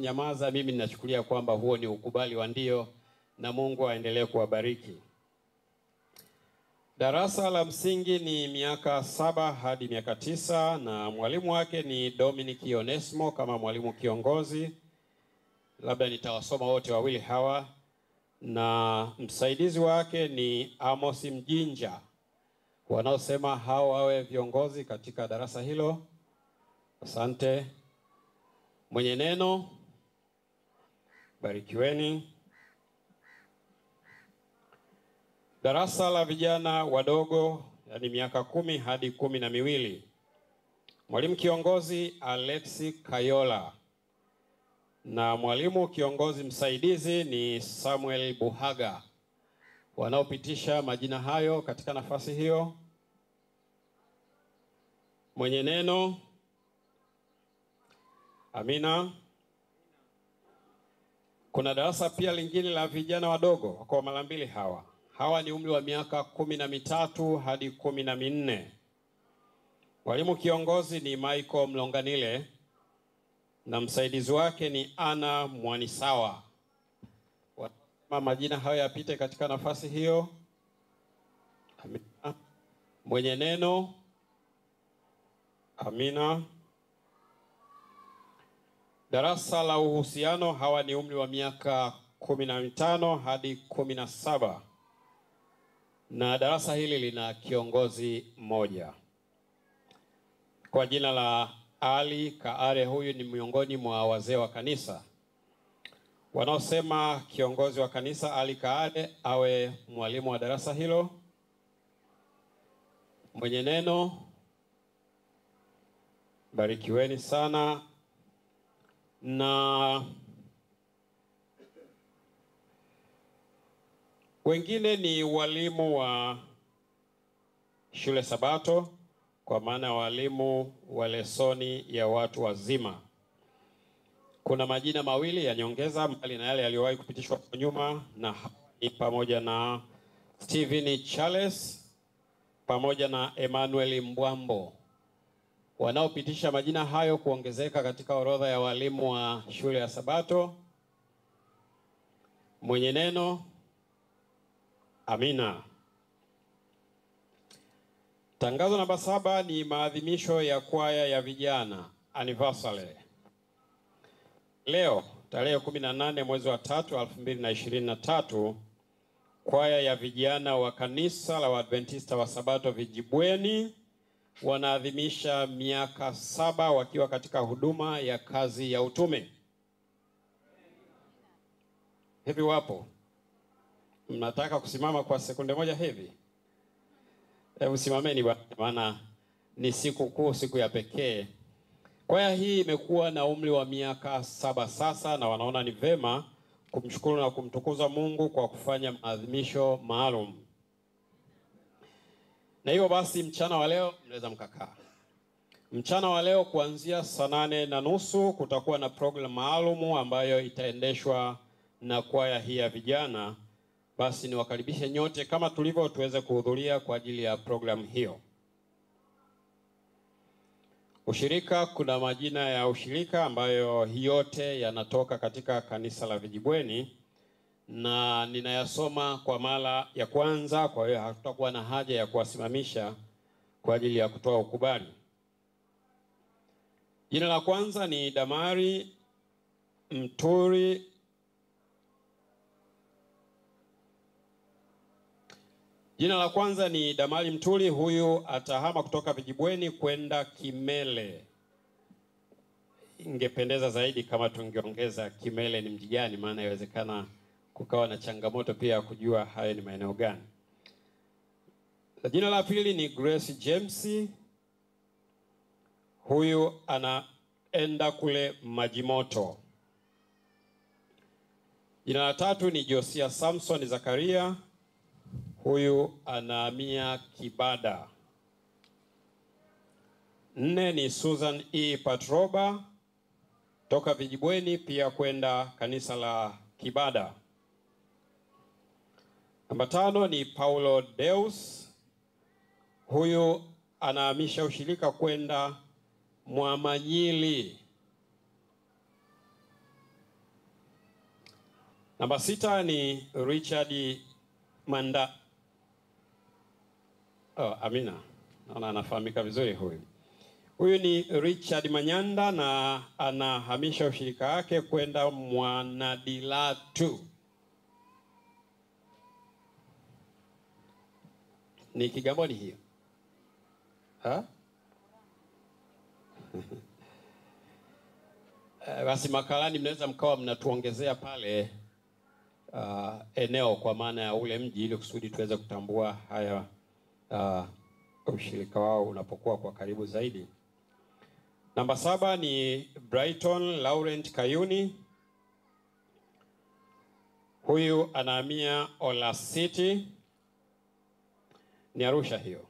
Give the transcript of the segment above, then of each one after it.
kunyamaza, mimi ninachukulia kwamba huo ni ukubali wa ndio, na Mungu aendelee kuwabariki. Darasa la msingi ni miaka saba hadi miaka tisa na mwalimu wake ni Dominic Onesmo kama mwalimu kiongozi. Labda nitawasoma wote wawili hawa, na msaidizi wake ni Amos Mjinja. Wanaosema hao wawe viongozi katika darasa hilo. Asante. Mwenye neno, barikiweni. Darasa la vijana wadogo, yani miaka kumi hadi kumi na miwili. Mwalimu kiongozi Alexi Kayola na mwalimu kiongozi msaidizi ni Samuel Buhaga. Wanaopitisha majina hayo katika nafasi hiyo, mwenye neno Amina. Kuna darasa pia lingine la vijana wadogo, kwa mara mbili hawa. Hawa ni umri wa miaka kumi na mitatu hadi kumi na minne. Mwalimu kiongozi ni Michael Mlonganile na msaidizi wake ni Ana Mwanisawa. Watasema majina hayo yapite katika nafasi hiyo. Amina. Mwenye neno Amina. Darasa la uhusiano, hawa ni umri wa miaka kumi na mitano hadi kumi na saba na darasa hili lina kiongozi mmoja kwa jina la Ali Kaare. Huyu ni miongoni mwa wazee wa kanisa wanaosema kiongozi wa kanisa Ali Kaare awe mwalimu wa darasa hilo. Mwenye neno, barikiweni sana na wengine ni walimu wa shule Sabato, kwa maana ya walimu wa lesoni ya watu wazima. Kuna majina mawili ya nyongeza mbali na yale yaliyowahi kupitishwa kwa nyuma, na ni pamoja na Steven Charles pamoja na Emmanuel Mbwambo wanaopitisha majina hayo kuongezeka katika orodha ya walimu wa shule ya Sabato. Mwenye neno Amina. Tangazo namba saba ni maadhimisho ya kwaya ya vijana anniversary. Leo tarehe kumi na nane mwezi wa tatu elfu mbili na ishirini na tatu kwaya ya vijana wa kanisa la Waadventista wa Sabato Vijibweni wanaadhimisha miaka saba wakiwa katika huduma ya kazi ya utume. Hivi wapo mnataka kusimama kwa sekunde moja hivi? Hebu simameni bwana, maana ni siku kuu, siku ya pekee. Kwaya hii imekuwa na umri wa miaka saba sasa, na wanaona ni vema kumshukuru na kumtukuza Mungu kwa kufanya maadhimisho maalum. Na hivyo basi, mchana wa leo mnaweza mkakaa. Mchana wa leo kuanzia saa nane na nusu kutakuwa na programu maalumu ambayo itaendeshwa na kwaya hii ya vijana. Basi niwakaribishe nyote kama tulivyo tuweze kuhudhuria kwa ajili ya programu hiyo. Ushirika, kuna majina ya ushirika ambayo yote yanatoka katika kanisa la Vijibweni na ninayasoma kwa mara ya kwanza, kwa hiyo hatutakuwa na haja ya kuwasimamisha kwa ajili ya kutoa ukubali. Jina la kwanza ni Damari Mturi Jina la kwanza ni Damali Mtuli. Huyu atahama kutoka Vijibweni kwenda Kimele. Ingependeza zaidi kama tungeongeza Kimele ni mji gani, maana inawezekana kukawa na changamoto pia ya kujua haya ni maeneo gani. Jina la pili ni Grace James. Huyu anaenda kule Majimoto. Jina la tatu ni Josia Samson Zakaria huyu anahamia Kibada. Nne ni Susan E. Patroba toka Vijibweni pia kwenda kanisa la Kibada. Namba tano ni Paulo Deus, huyu anahamisha ushirika kwenda Mwamanyili. Namba sita ni Richard Manda. Oh, Amina, naona anafahamika vizuri huyu. Huyu ni Richard Manyanda na anahamisha ushirika wake kwenda Mwanadilatu. Ni Kigamboni hiyo ha? Basi makalani, mnaweza mkawa mnatuongezea pale uh, eneo kwa maana ya ule mji ili kusudi tuweze kutambua haya uh, ushirika wao unapokuwa kwa karibu zaidi. Namba saba ni Brighton Laurent Kayuni. Huyu anahamia Ola City, ni Arusha hiyo.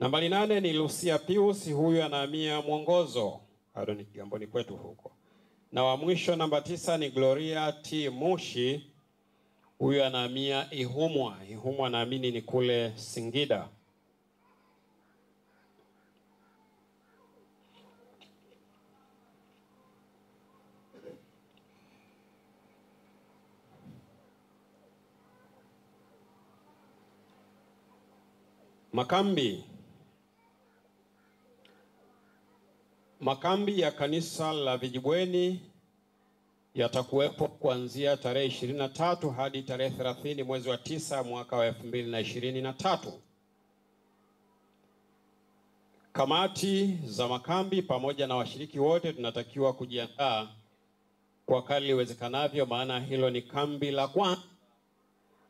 Nambari nane ni Lucia Pius, huyu anahamia Mwongozo, bado ni Kigamboni kwetu huko. Na wa mwisho namba tisa ni Gloria T Mushi, huyu anahamia Ihumwa. Ihumwa naamini ni kule Singida. Makambi. Makambi ya kanisa la Vijibweni yatakuwepo kuanzia tarehe ishirini na tatu hadi tarehe thelathini mwezi wa tisa mwaka wa elfu mbili na ishirini na tatu. Kamati za makambi pamoja na washiriki wote tunatakiwa kujiandaa kwa kadri iwezekanavyo, maana hilo ni kambi la kwanza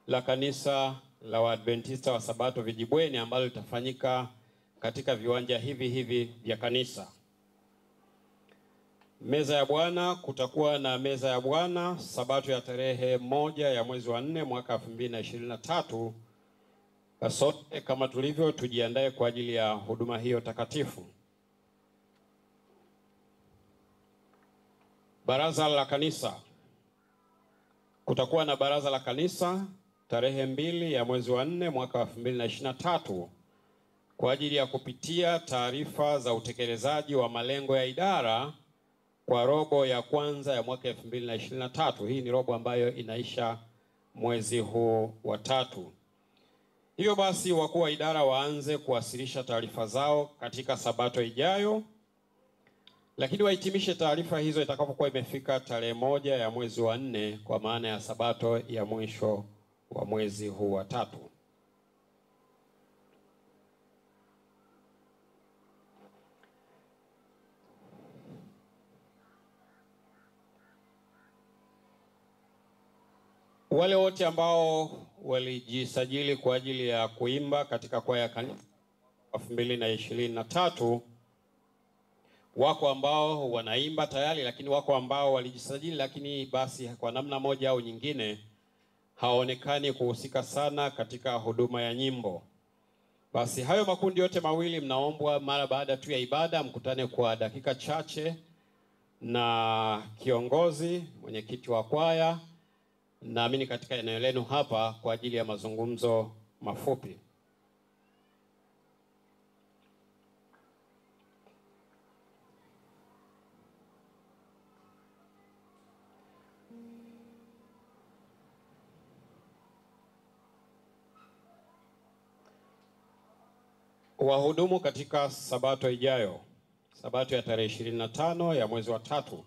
la kanisa la Waadventista wa Sabato Vijibweni ambalo litafanyika katika viwanja hivi hivi vya kanisa. Meza ya Bwana, kutakuwa na meza ya Bwana Sabato ya tarehe moja ya mwezi wa nne mwaka elfu mbili na ishirini na tatu. Sote kama tulivyo tujiandae kwa ajili ya huduma hiyo takatifu. Baraza la kanisa, kutakuwa na baraza la kanisa tarehe mbili ya mwezi wa nne mwaka wa elfu mbili na ishirini na tatu kwa ajili ya kupitia taarifa za utekelezaji wa malengo ya idara kwa robo ya kwanza ya mwaka elfu mbili na ishirini na tatu. Hii ni robo ambayo inaisha mwezi huu wa tatu. Hivyo basi, wakuu wa idara waanze kuwasilisha taarifa zao katika sabato ijayo, lakini wahitimishe taarifa hizo itakapokuwa imefika tarehe moja ya mwezi wa nne, kwa maana ya sabato ya mwisho wa mwezi huu wa tatu. Wale wote ambao walijisajili kwa ajili ya kuimba katika kwaya ya kanisa elfu mbili na ishirini na tatu wako ambao wanaimba tayari, lakini wako ambao walijisajili, lakini basi kwa namna moja au nyingine hawaonekani kuhusika sana katika huduma ya nyimbo. Basi hayo makundi yote mawili mnaombwa mara baada tu ya ibada mkutane kwa dakika chache na kiongozi mwenyekiti wa kwaya naamini katika eneo lenu hapa kwa ajili ya mazungumzo mafupi. Wahudumu katika sabato ijayo, sabato ya tarehe ishirini na tano ya mwezi wa tatu.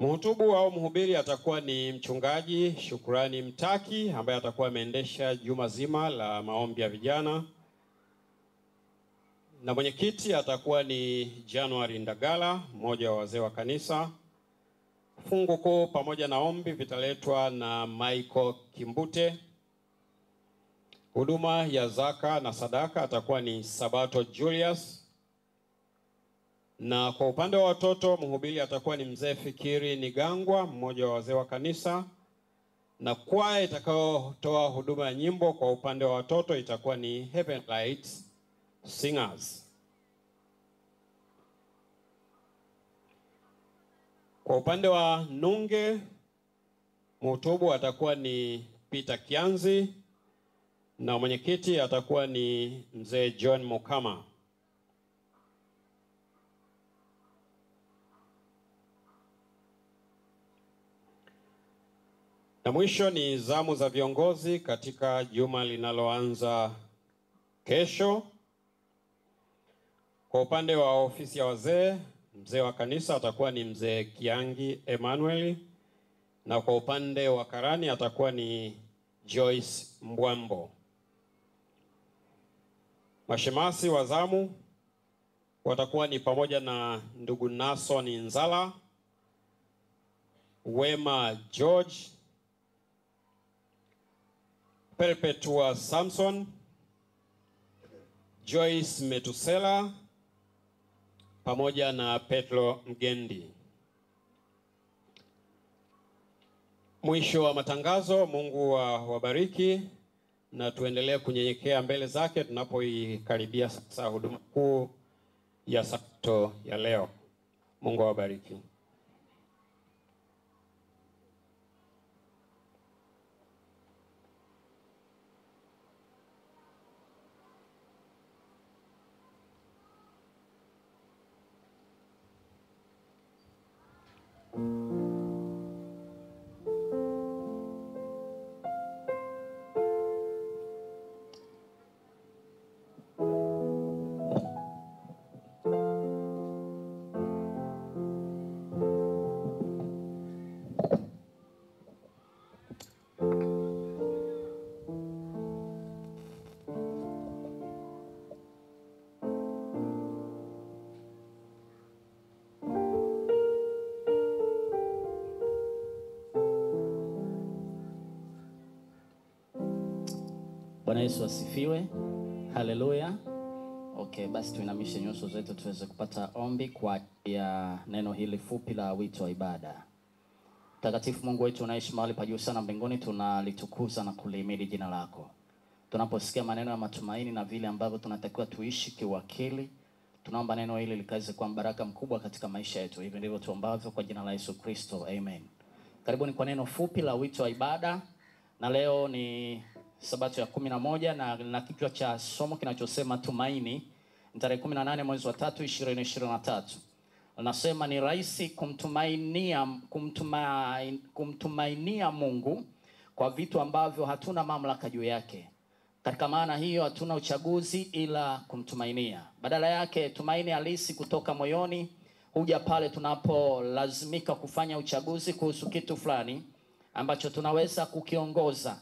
Mhutubu au mhubiri atakuwa ni mchungaji Shukrani Mtaki ambaye atakuwa ameendesha juma zima la maombi ya vijana, na mwenyekiti atakuwa ni January Ndagala, mmoja wa wazee wa kanisa. Fungu kuu pamoja na ombi vitaletwa na Michael Kimbute. Huduma ya zaka na sadaka atakuwa ni Sabato Julius. Na kwa upande wa watoto mhubiri atakuwa ni mzee Fikiri Nigangwa, mmoja wa wazee wa kanisa, na kwaya itakayotoa huduma ya nyimbo kwa upande wa watoto itakuwa ni Heaven Lights Singers. Kwa upande wa nunge mhutubu atakuwa ni Peter Kianzi na mwenyekiti atakuwa ni mzee John Mukama. Na mwisho ni zamu za viongozi katika juma linaloanza kesho. Kwa upande wa ofisi ya wazee, mzee wa kanisa atakuwa ni mzee Kiangi Emmanuel, na kwa upande wa karani atakuwa ni Joyce Mbwambo. Mashemasi wa zamu watakuwa ni pamoja na ndugu Nason Nzala, Wema George, Perpetua Samson, Joyce Metusela pamoja na Petro Mgendi. Mwisho wa matangazo. Mungu wa wabariki na tuendelee kunyenyekea mbele zake tunapoikaribia sasa huduma kuu ya Sabato ya leo. Mungu awabariki. Yesu asifiwe. Haleluya. Okay, basi tuinamishe nyuso zetu tuweze kupata ombi kwa ya neno hili fupi la wito wa ibada. Mtakatifu Mungu wetu unaishi mahali pa juu sana mbinguni, tunalitukuza na kulihimidi jina lako. Tunaposikia maneno ya matumaini na vile ambavyo tunatakiwa tuishi kiwakili, tunaomba neno hili likaweze kuwa mbaraka mkubwa katika maisha yetu. Hivi ndivyo tuombavyo kwa jina la Yesu Kristo, amen. Karibuni kwa neno fupi la wito wa ibada, na leo ni Sabato ya kumi na moja na na kichwa cha somo kinachosema tumaini. Ni tarehe kumi na nane mwezi wa tatu ishirini ishirini na tatu. Nasema ni rahisi kumtumainia, kumtumain, kumtumainia Mungu kwa vitu ambavyo hatuna mamlaka juu yake. Katika maana hiyo hatuna uchaguzi ila kumtumainia. Badala yake tumaini halisi kutoka moyoni huja pale tunapolazimika kufanya uchaguzi kuhusu kitu fulani ambacho tunaweza kukiongoza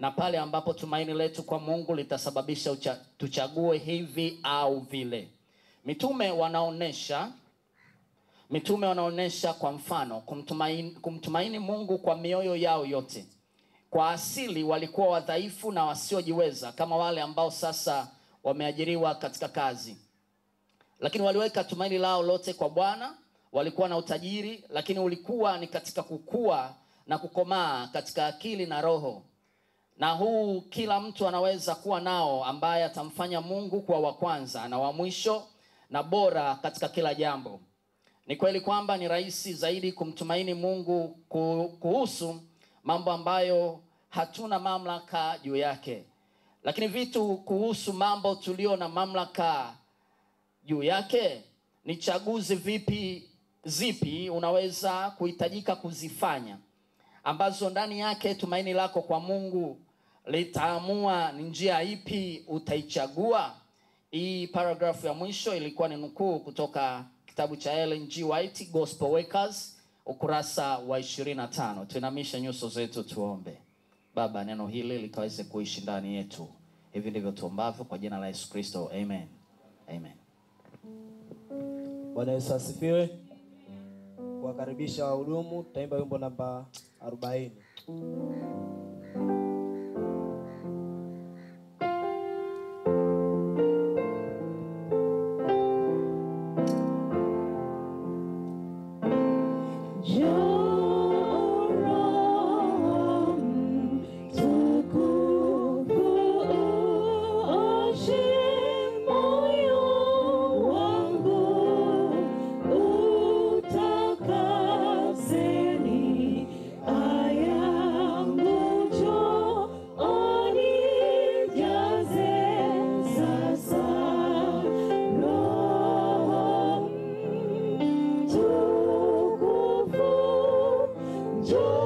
na pale ambapo tumaini letu kwa Mungu litasababisha ucha, tuchague hivi au vile. Mitume wanaonesha mitume wanaonesha kwa mfano kumtumaini, kumtumaini Mungu kwa mioyo yao yote. Kwa asili walikuwa wadhaifu na wasiojiweza kama wale ambao sasa wameajiriwa katika kazi, lakini waliweka tumaini lao lote kwa Bwana. Walikuwa na utajiri, lakini ulikuwa ni katika kukua na kukomaa katika akili na roho na huu kila mtu anaweza kuwa nao, ambaye atamfanya Mungu kuwa wa kwanza na wa mwisho na bora katika kila jambo. Ni kweli kwamba ni rahisi zaidi kumtumaini Mungu kuhusu mambo ambayo hatuna mamlaka juu yake, lakini vitu kuhusu mambo tulio na mamlaka juu yake, ni chaguzi vipi, zipi unaweza kuhitajika kuzifanya ambazo ndani yake tumaini lako kwa Mungu litaamua ni njia ipi utaichagua. Hii paragrafu ya mwisho ilikuwa ni nukuu kutoka kitabu cha Ellen G. White Gospel Workers, ukurasa wa 25. Tuinamisha nyuso zetu tuombe. Baba, neno hili likaweze kuishi ndani yetu. Hivi ndivyo tuombavyo kwa jina la Yesu Kristo, amen. Amen. Bwana Yesu asifiwe. Kuwakaribisha wahudumu, tutaimba wimbo namba 40. 就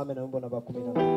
Amen.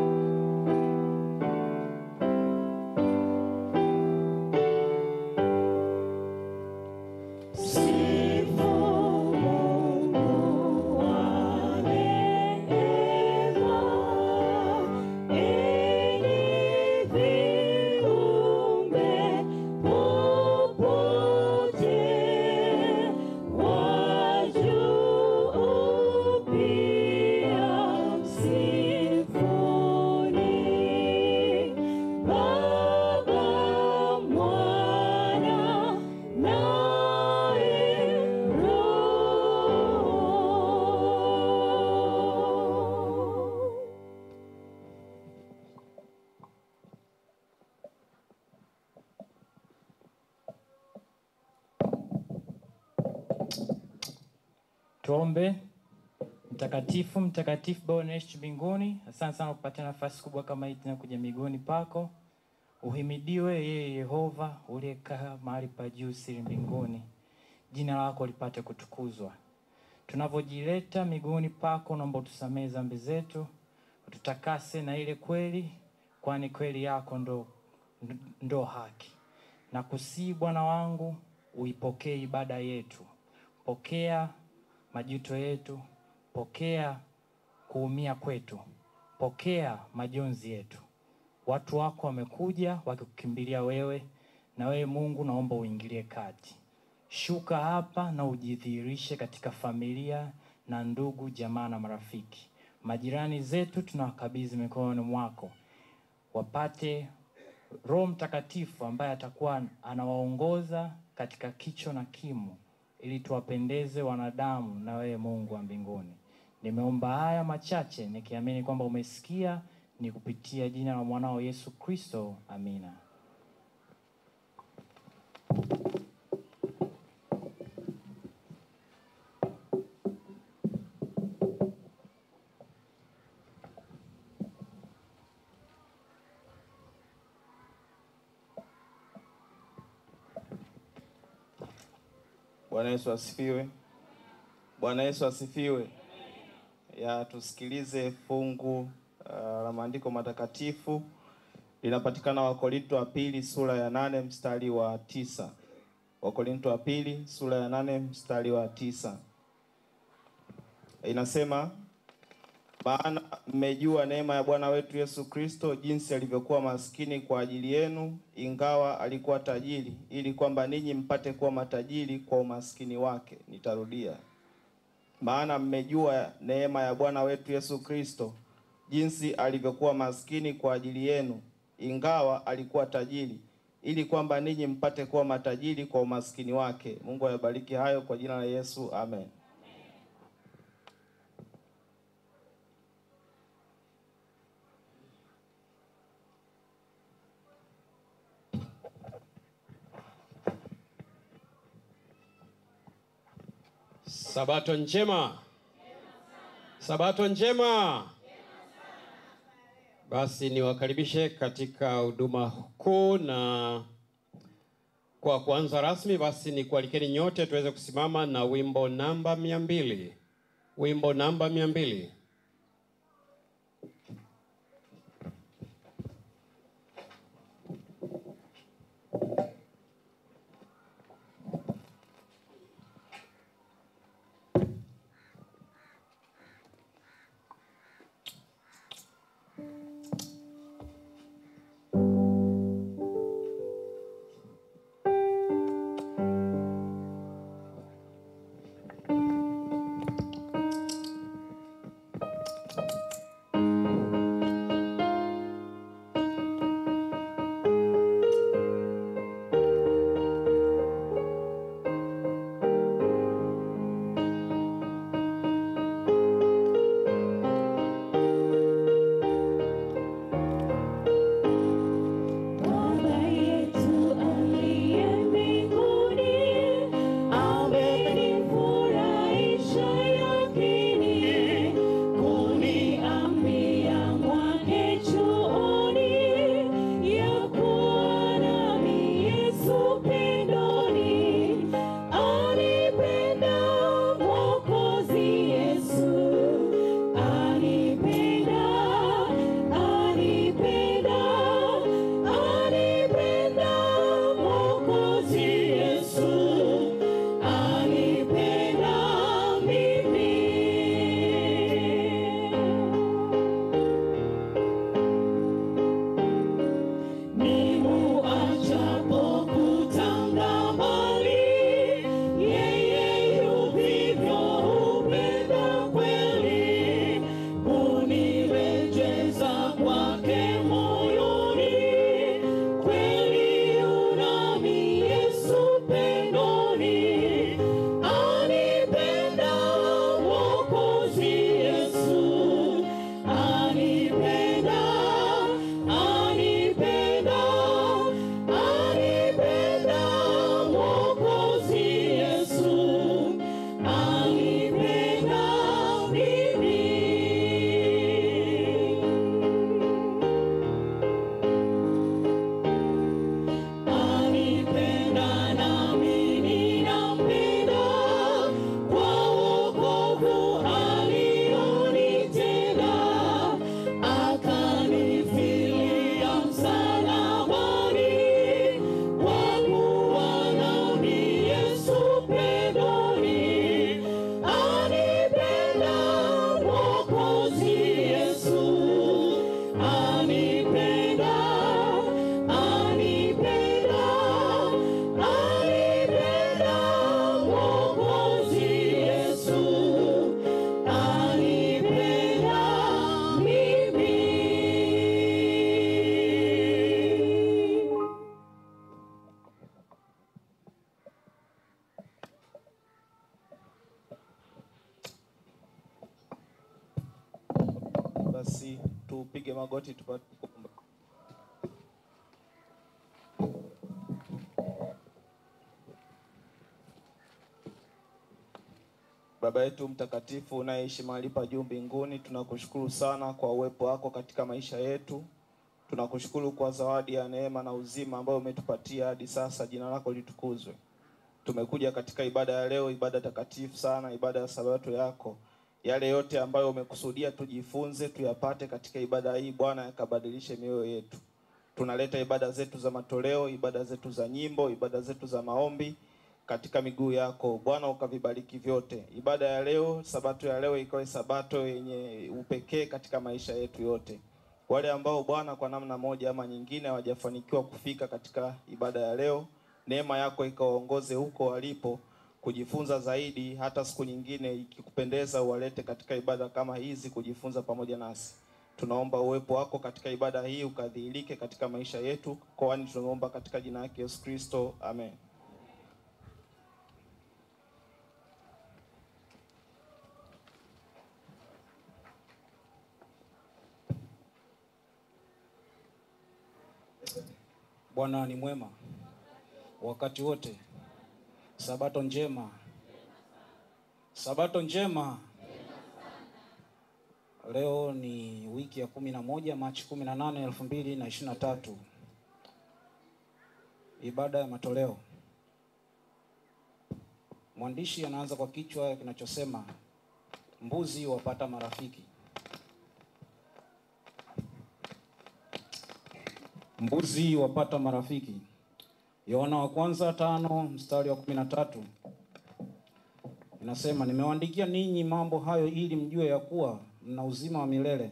Tuombe. Mtakatifu, mtakatifu Baba unaishi mbinguni, asante sana kupatia nafasi kubwa kama hii tena kuja miguuni pako. Uhimidiwe yeye Yehova uliyekaa mahali pa juu siri mbinguni, jina lako lipate kutukuzwa. Tunavyojileta miguuni pako, naomba utusamehe dhambi zetu, ututakase na ile kweli, kwani kweli yako ndo, ndo haki. Na kusii Bwana wangu, uipokee ibada yetu, pokea majuto yetu, pokea kuumia kwetu, pokea majonzi yetu. Watu wako wamekuja wakikukimbilia wewe, na wewe Mungu naomba uingilie kati. Shuka hapa na ujidhihirishe katika familia na ndugu, jamaa na marafiki. Majirani zetu tunawakabidhi mikononi mwako, wapate Roho Mtakatifu ambaye atakuwa anawaongoza katika kicho na kimo ili tuwapendeze wanadamu na wewe Mungu wa mbinguni. Nimeomba haya machache nikiamini kwamba umesikia, ni kupitia jina la mwanao Yesu Kristo, amina. Bwana Yesu asifiwe. Bwana Yesu asifiwe. Ya tusikilize fungu uh, la maandiko matakatifu linapatikana Wakorinto wa pili sura ya nane mstari wa tisa. Wakorinto wa pili sura ya nane mstari wa tisa inasema, maana mmejua neema ya Bwana wetu Yesu Kristo, jinsi alivyokuwa maskini kwa ajili yenu, ingawa alikuwa tajiri, ili kwamba ninyi mpate kuwa matajiri kwa umaskini wake. Nitarudia, maana mmejua neema ya Bwana wetu Yesu Kristo, jinsi alivyokuwa maskini kwa ajili yenu, ingawa alikuwa tajiri, ili kwamba ninyi mpate kuwa matajiri kwa umaskini wake. Mungu ayabariki hayo kwa jina la Yesu, amen. Sabato njema. Sabato njema. Basi niwakaribishe katika huduma kuu, na kwa kuanza rasmi, basi ni kualikeni nyote tuweze kusimama na wimbo namba mia mbili. Wimbo namba mia mbili. Magoti tupate. Baba yetu mtakatifu unayeishi mahali pa juu mbinguni, tunakushukuru sana kwa uwepo wako katika maisha yetu. Tunakushukuru kwa zawadi ya neema na uzima ambayo umetupatia hadi sasa. Jina lako litukuzwe. Tumekuja katika ibada ya leo, ibada takatifu sana, ibada ya sabato yako. Yale yote ambayo umekusudia tujifunze, tuyapate katika ibada hii, Bwana, yakabadilishe mioyo yetu. Tunaleta ibada zetu za matoleo, ibada zetu za nyimbo, ibada zetu za maombi katika miguu yako Bwana, ukavibariki vyote. Ibada ya leo, sabato ya leo ikawe sabato yenye upekee katika maisha yetu yote. Wale ambao Bwana, kwa namna moja ama nyingine hawajafanikiwa kufika katika ibada ya leo, neema yako ikawaongoze huko walipo kujifunza zaidi, hata siku nyingine ikikupendeza, uwalete katika ibada kama hizi kujifunza pamoja nasi. Tunaomba uwepo wako katika ibada hii ukadhihirike katika maisha yetu, kwani tunaomba katika jina lake Yesu Kristo, amen. Bwana ni mwema wakati wote. Sabato njema, sabato njema. Leo ni wiki ya kumi na moja Machi kumi na nane elfu mbili na ishirini na tatu ibada ya matoleo. Mwandishi anaanza kwa kichwa kinachosema mbuzi wapata marafiki. Mbuzi wapata marafiki. Yohana wa kwanza tano mstari wa kumi na tatu inasema, nimewaandikia ninyi mambo hayo ili mjue ya kuwa mna uzima wa milele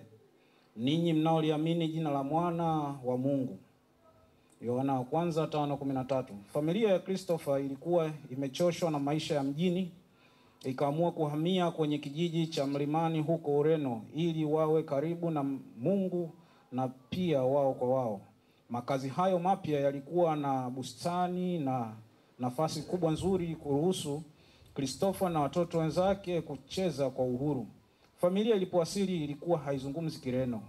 ninyi mnaoliamini jina la mwana wa Mungu. Yohana wa kwanza tano kumi na tatu. Familia ya Christopher ilikuwa imechoshwa na maisha ya mjini, ikaamua kuhamia kwenye kijiji cha mlimani huko Ureno ili wawe karibu na Mungu na pia wao kwa wao. Makazi hayo mapya yalikuwa na bustani na nafasi kubwa nzuri kuruhusu Christopher na watoto wenzake kucheza kwa uhuru. Familia ilipowasili ilikuwa haizungumzi Kireno,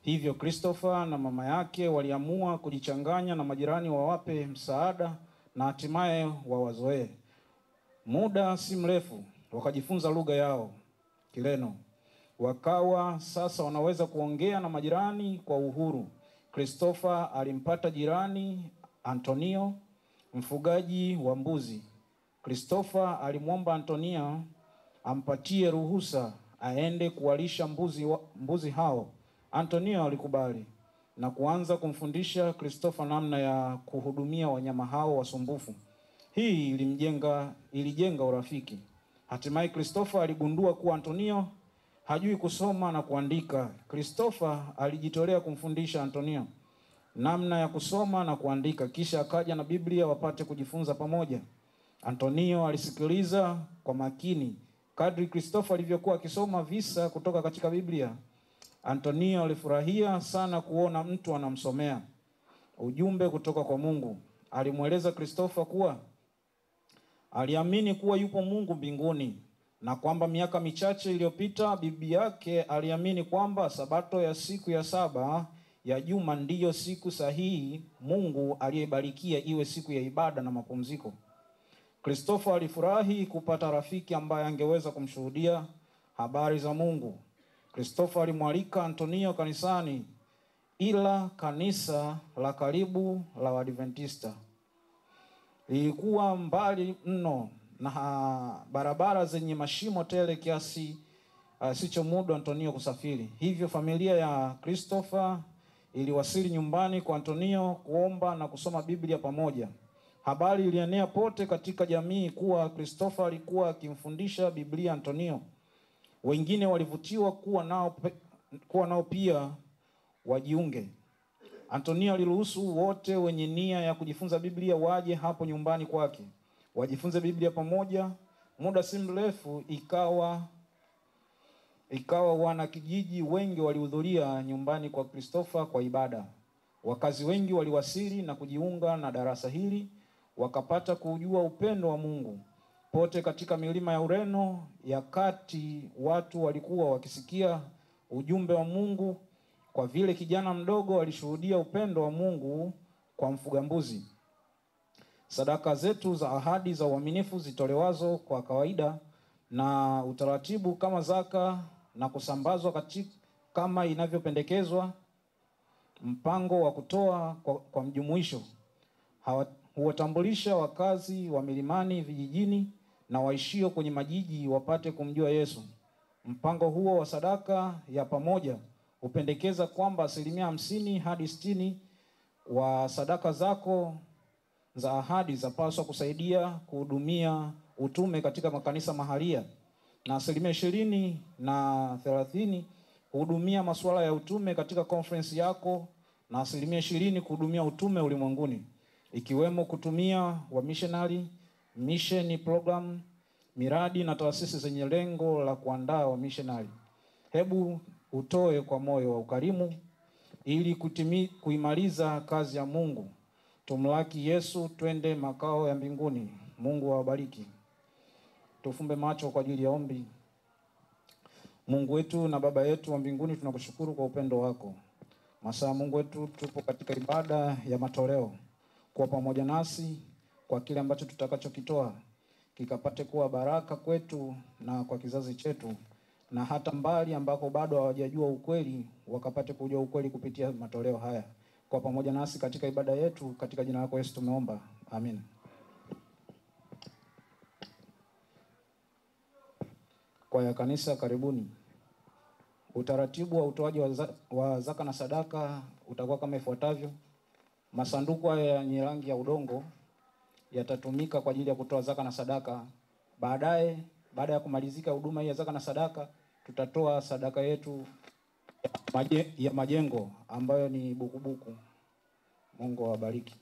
hivyo Christopher na mama yake waliamua kujichanganya na majirani wawape msaada na hatimaye wawazoee. Muda si mrefu wakajifunza lugha yao Kireno, wakawa sasa wanaweza kuongea na majirani kwa uhuru. Christopher alimpata jirani Antonio, mfugaji wa mbuzi. Christopher alimwomba Antonio ampatie ruhusa aende kuwalisha mbuzi, wa, mbuzi hao. Antonio alikubali na kuanza kumfundisha Christopher namna ya kuhudumia wanyama hao wasumbufu. Hii ilimjenga ilijenga urafiki. Hatimaye Christopher aligundua kuwa Antonio hajui kusoma na kuandika. Christopher alijitolea kumfundisha Antonio namna ya kusoma na kuandika, kisha akaja na Biblia wapate kujifunza pamoja. Antonio alisikiliza kwa makini kadri Christopher alivyokuwa akisoma visa kutoka katika Biblia. Antonio alifurahia sana kuona mtu anamsomea ujumbe kutoka kwa Mungu. Alimweleza Christopher kuwa aliamini kuwa yupo Mungu mbinguni na kwamba miaka michache iliyopita bibi yake aliamini kwamba sabato ya siku ya saba ya juma ndiyo siku sahihi Mungu aliyebarikia iwe siku ya ibada na mapumziko. Kristofa alifurahi kupata rafiki ambaye angeweza kumshuhudia habari za Mungu. Kristofa alimwalika Antonio kanisani, ila kanisa la karibu la wadventista lilikuwa mbali mno na barabara zenye mashimo tele kiasi uh, sichomudu Antonio kusafiri. Hivyo familia ya Christopher iliwasili nyumbani kwa Antonio kuomba na kusoma Biblia pamoja. Habari ilienea pote katika jamii kuwa Christopher alikuwa akimfundisha Biblia Antonio. Wengine walivutiwa kuwa nao, kuwa nao pia wajiunge. Antonio aliruhusu wote wenye nia ya kujifunza Biblia waje hapo nyumbani kwake wajifunze Biblia pamoja. Muda si mrefu ikawa ikawa wana kijiji wengi walihudhuria nyumbani kwa Kristofa kwa ibada. Wakazi wengi waliwasili na kujiunga na darasa hili, wakapata kujua upendo wa Mungu. Pote katika milima ya Ureno ya kati watu walikuwa wakisikia ujumbe wa Mungu kwa vile kijana mdogo alishuhudia upendo wa Mungu kwa mfuga mbuzi. Sadaka zetu za ahadi za uaminifu zitolewazo kwa kawaida na utaratibu kama zaka na kusambazwa katika kama inavyopendekezwa mpango wa kutoa kwa, kwa mjumuisho huwatambulisha wakazi wa milimani, vijijini na waishio kwenye majiji wapate kumjua Yesu. Mpango huo wa sadaka ya pamoja hupendekeza kwamba asilimia hamsini hadi sitini wa sadaka zako za ahadi zapaswa kusaidia kuhudumia utume katika makanisa mahalia na asilimia ishirini na thelathini kuhudumia masuala ya utume katika konferensi yako na asilimia ishirini kuhudumia utume ulimwenguni ikiwemo kutumia wamishonari, mission program miradi na taasisi zenye lengo la kuandaa wamishonari. hebu utoe kwa moyo wa ukarimu ili kutimi, kuimaliza kazi ya Mungu. Tumlaki Yesu, twende makao ya mbinguni. Mungu awabariki. Tufumbe macho kwa ajili ya ombi. Mungu wetu na Baba yetu wa mbinguni, tunakushukuru kwa upendo wako. Masaa Mungu wetu, tupo katika ibada ya matoleo, kuwa pamoja nasi kwa kile ambacho tutakachokitoa kikapate kuwa baraka kwetu na kwa kizazi chetu, na hata mbali ambako bado hawajajua ukweli wakapate kujua ukweli kupitia matoleo haya. Kwa pamoja nasi katika ibada yetu, katika jina lako Yesu tumeomba, amin. Kwa ya kanisa, karibuni. Utaratibu wa utoaji wa, za, wa zaka na sadaka utakuwa kama ifuatavyo. Masanduku haya yenye rangi ya udongo yatatumika kwa ajili ya kutoa zaka na sadaka. Baadaye, baada ya kumalizika huduma hii ya zaka na sadaka, tutatoa sadaka yetu ya majengo ambayo ni bukubuku. Mungu awabariki.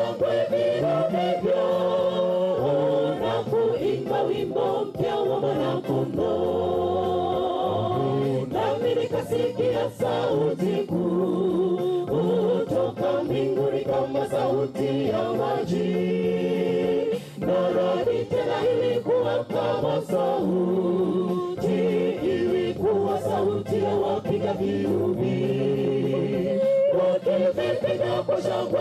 shangwe vinonevyo, na kuimba wimbo mpya wa Mwanakondoo. Nami nikasikia sauti kuu kutoka mbinguni kama sauti ya maji, naradi tena ilikuwa kama sauti, ilikuwa sauti ya wapiga virubi wakivipiga kwa shangwe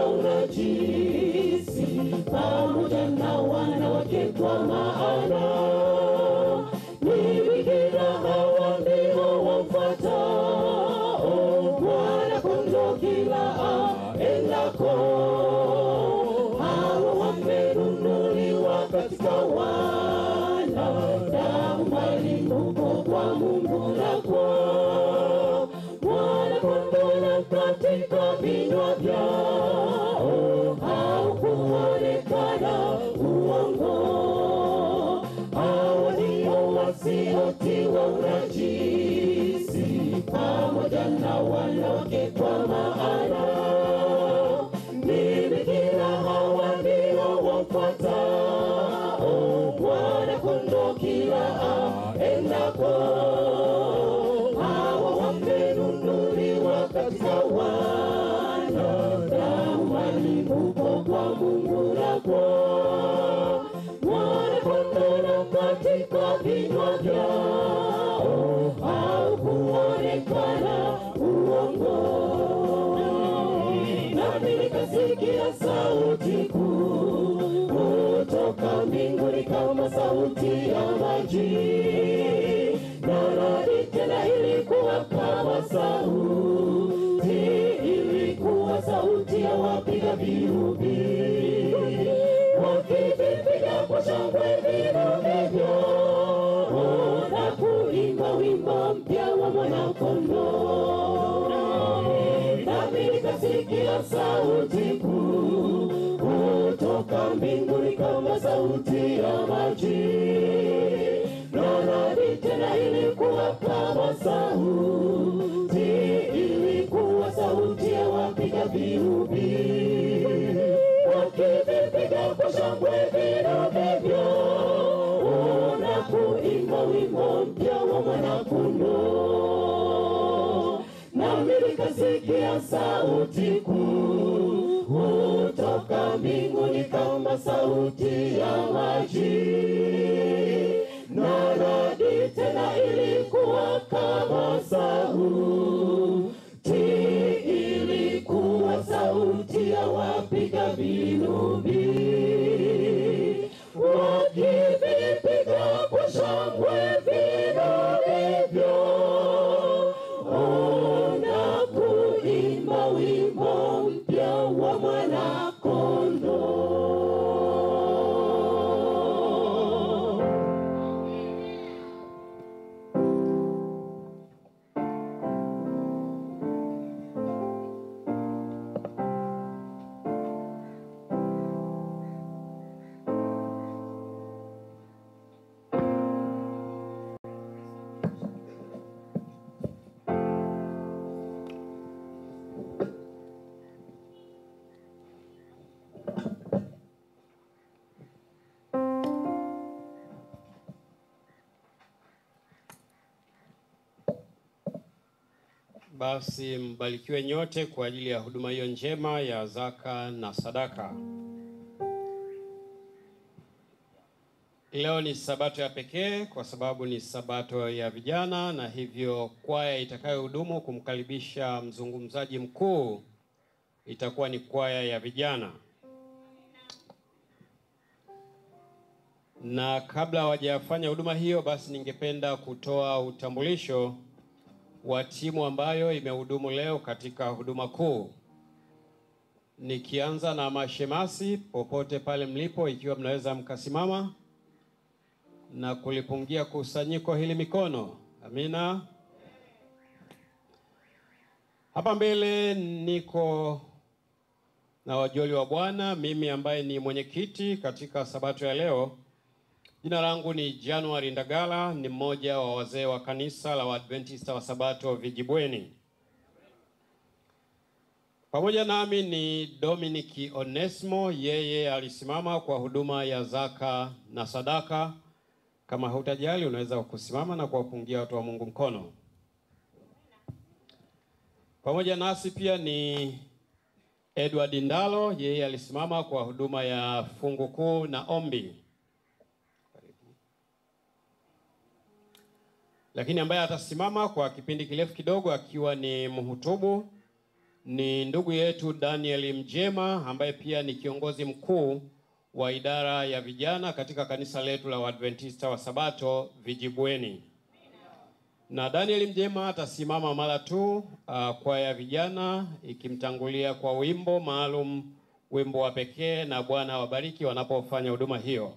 kama unajisi pamoja na wanawake kwa maana maji, na tena ilikuwa kama sauti, ilikuwa sauti ya wapiga vinubi wakivipiga kwa shangwe vinubi vyao na kuimba wimbo mpya wa mwanakondoo. Nami nikasikia sauti kuu kutoka mbinguni kama sauti ya maji, kama sauti, ilikuwa sauti ya wapiga viubi wakivipiga kwa shangwe vinubi vyao na kuimba wimbo mpya wa mwanakondoo. Nami nikasikia sauti kuu kutoka mbinguni kama sauti ya maji, kama Basi mbarikiwe nyote kwa ajili ya huduma hiyo njema ya zaka na sadaka. Leo ni sabato ya pekee kwa sababu ni sabato ya vijana, na hivyo kwaya itakayohudumu kumkaribisha mzungumzaji mkuu itakuwa ni kwaya ya vijana. Na kabla hawajafanya huduma hiyo, basi ningependa kutoa utambulisho wa timu ambayo imehudumu leo katika huduma kuu. Nikianza na mashemasi, popote pale mlipo, ikiwa mnaweza mkasimama na kulipungia kusanyiko hili mikono. Amina. Hapa mbele niko na wajoli wa Bwana, mimi ambaye ni mwenyekiti katika sabato ya leo. Jina langu ni January Ndagala, ni mmoja wa wazee wa kanisa la Waadventista wa Sabato Vijibweni. Pamoja nami ni Dominic Onesmo, yeye alisimama kwa huduma ya zaka na sadaka. Kama hutajali, unaweza kusimama na kuwapungia watu wa Mungu mkono. Pamoja nasi pia ni Edward Ndalo, yeye alisimama kwa huduma ya fungu kuu na ombi. Lakini ambaye atasimama kwa kipindi kirefu kidogo akiwa ni mhutubu ni ndugu yetu Daniel Mjema ambaye pia ni kiongozi mkuu wa idara ya vijana katika kanisa letu la Waadventista wa Sabato Vijibweni. Na Daniel Mjema atasimama mara tu uh, kwaya ya vijana ikimtangulia kwa wimbo maalum, wimbo wa pekee, na Bwana wabariki wanapofanya huduma hiyo.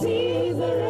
Yote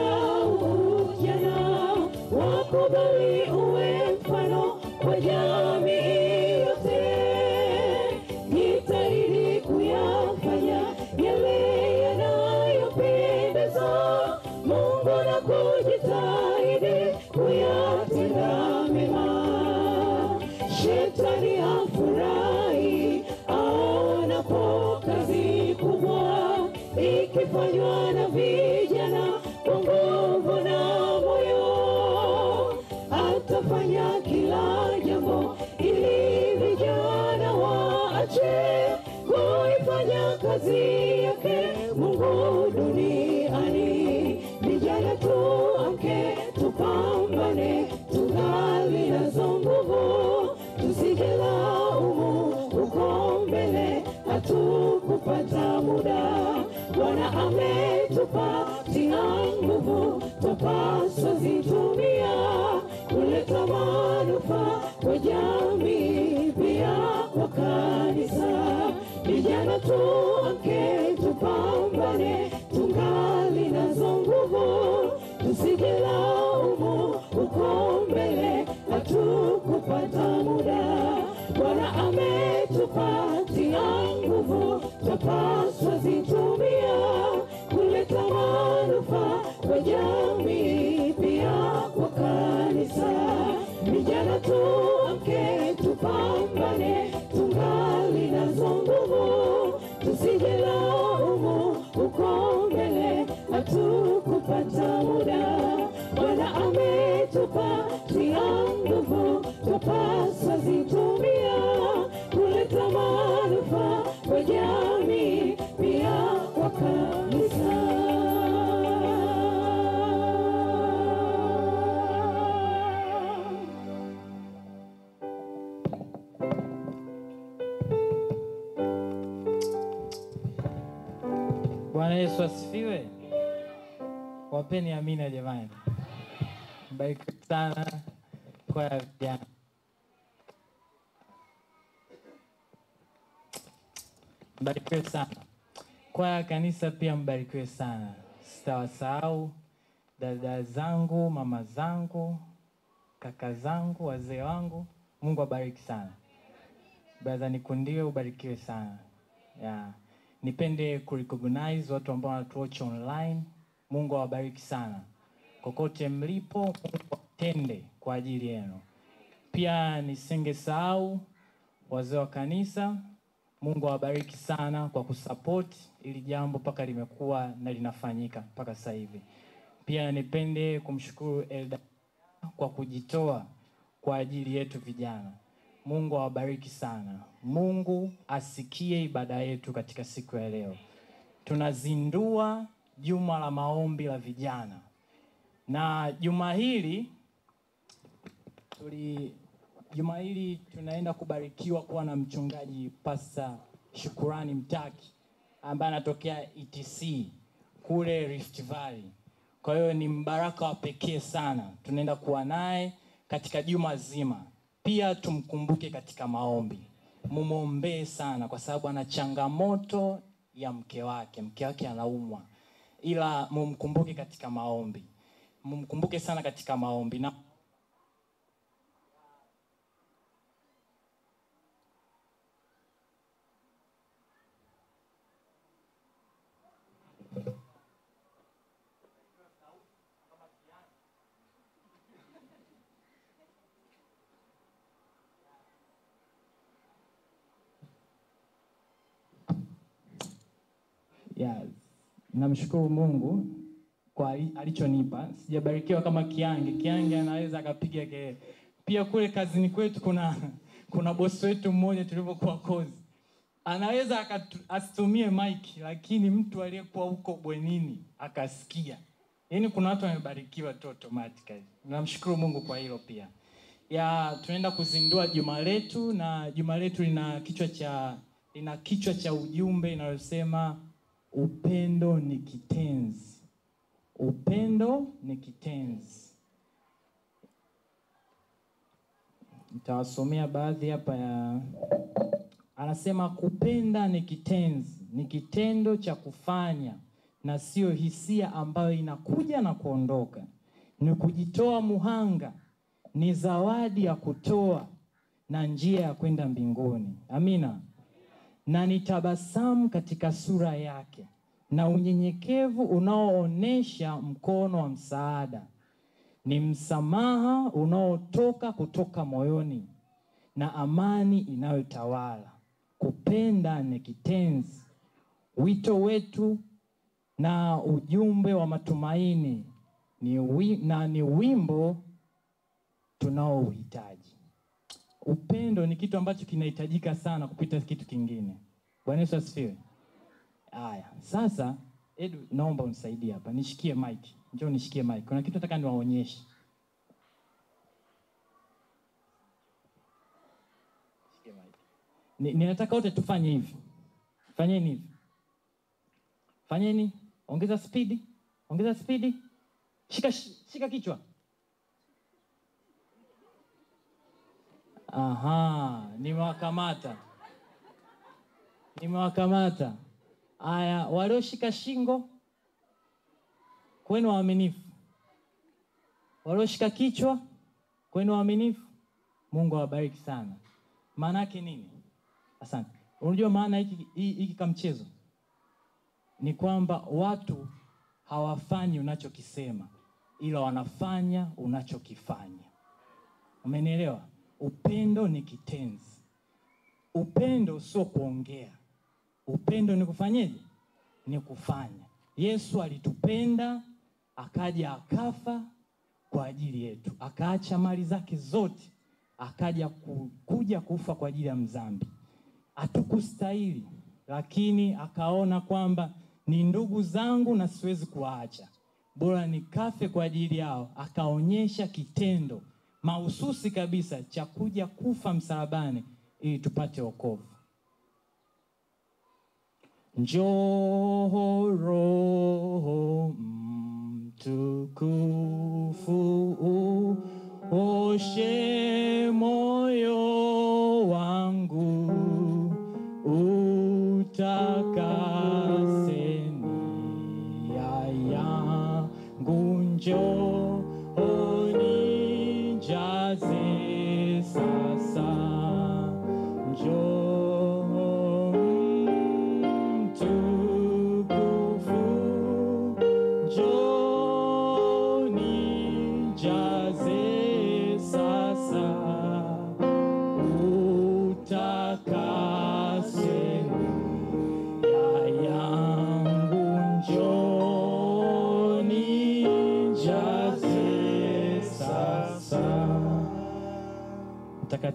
Wapeni amina jamani. Mbariki sana kwa vijana. Mbarikiwe sana kwa ya kanisa pia, mbarikiwe sana. Sitawasahau dada zangu, mama zangu, kaka zangu, wazee wangu. Mungu abariki sana. Brother Nikundiwe, ubarikiwe sana yeah. Nipende kurecognize watu ambao wanatuwatch online. Mungu awabariki sana kokote mlipo, Mungu atende kwa ajili yenu. Pia nisingesahau wazee wa kanisa. Mungu awabariki sana kwa kusupport ili jambo mpaka limekuwa na linafanyika mpaka sasa hivi. Pia nipende kumshukuru Elda kwa kujitoa kwa ajili yetu vijana. Mungu awabariki sana. Mungu asikie ibada yetu katika siku ya leo. Tunazindua juma la maombi la vijana, na juma hili tuli juma hili tunaenda kubarikiwa kuwa na mchungaji Pasta Shukurani Mtaki ambaye anatokea ETC kule Rift Valley. Kwa hiyo ni mbaraka wa pekee sana, tunaenda kuwa naye katika juma zima. Pia tumkumbuke katika maombi, mumwombee sana, kwa sababu ana changamoto ya mke wake. Mke wake anaumwa, ila mumkumbuke katika maombi, mumkumbuke sana katika maombi. Na Namshukuru Mungu kwa alichonipa. Sijabarikiwa kama Kiange. Kiange anaweza akapiga kelele. Pia kule kazini kwetu kuna kuna bosi wetu mmoja tulivyokuwa kozi, anaweza asitumie mic, lakini mtu aliyekuwa huko bwenini akasikia. Yaani kuna watu wamebarikiwa tu automatically. Namshukuru Mungu kwa hilo pia. Ya tunaenda kuzindua juma letu na juma letu lina kichwa cha lina kichwa cha ujumbe inayosema upendo ni kitenzi. Upendo ni kitenzi. Nitawasomea baadhi hapa ya anasema kupenda ni kitenzi, ni kitendo cha kufanya na sio hisia ambayo inakuja na kuondoka. Ni kujitoa muhanga, ni zawadi ya kutoa na njia ya kwenda mbinguni. Amina. Na nitabasamu katika sura yake na unyenyekevu unaoonesha mkono wa msaada. Ni msamaha unaotoka kutoka moyoni na amani inayotawala. Kupenda ni kitenzi. Wito wetu na ujumbe wa matumaini ni wi, na ni wimbo tunaouhitaji. Upendo ni kitu ambacho kinahitajika sana kupita kitu kingine. Bwana Yesu asifiwe. Haya, sasa Edu, naomba unisaidie hapa, nishikie mic. Njoo nishikie mic. Kuna kitu nataka niwaonyeshe. Ninataka wote tufanye hivi. Fanyeni hivi. Fanyeni, ongeza spidi, ongeza spidi. Shika shika kichwa. Aha, nimewakamata. Nimewakamata. Aya, walioshika shingo kwenu waaminifu, walioshika kichwa kwenu waaminifu. Mungu awabariki sana. Maana yake nini? Asante. Unajua maana hiki kamchezo ni kwamba watu hawafanyi unachokisema, ila wanafanya unachokifanya. Umenielewa? Upendo ni kitenzi. Upendo sio kuongea. Upendo ni kufanyeje? Ni kufanya. Yesu alitupenda akaja akafa kwa ajili yetu, akaacha mali zake zote, akaja kuja kufa kwa ajili ya mzambi. Hatukustahili, lakini akaona kwamba ni ndugu zangu na siwezi kuwaacha, bora nikafe kwa ajili yao. Akaonyesha kitendo mahususi kabisa cha kuja kufa msalabani ili tupate wokovu. Njoo Roho Mtukufu, oshe moyo wangu, utakase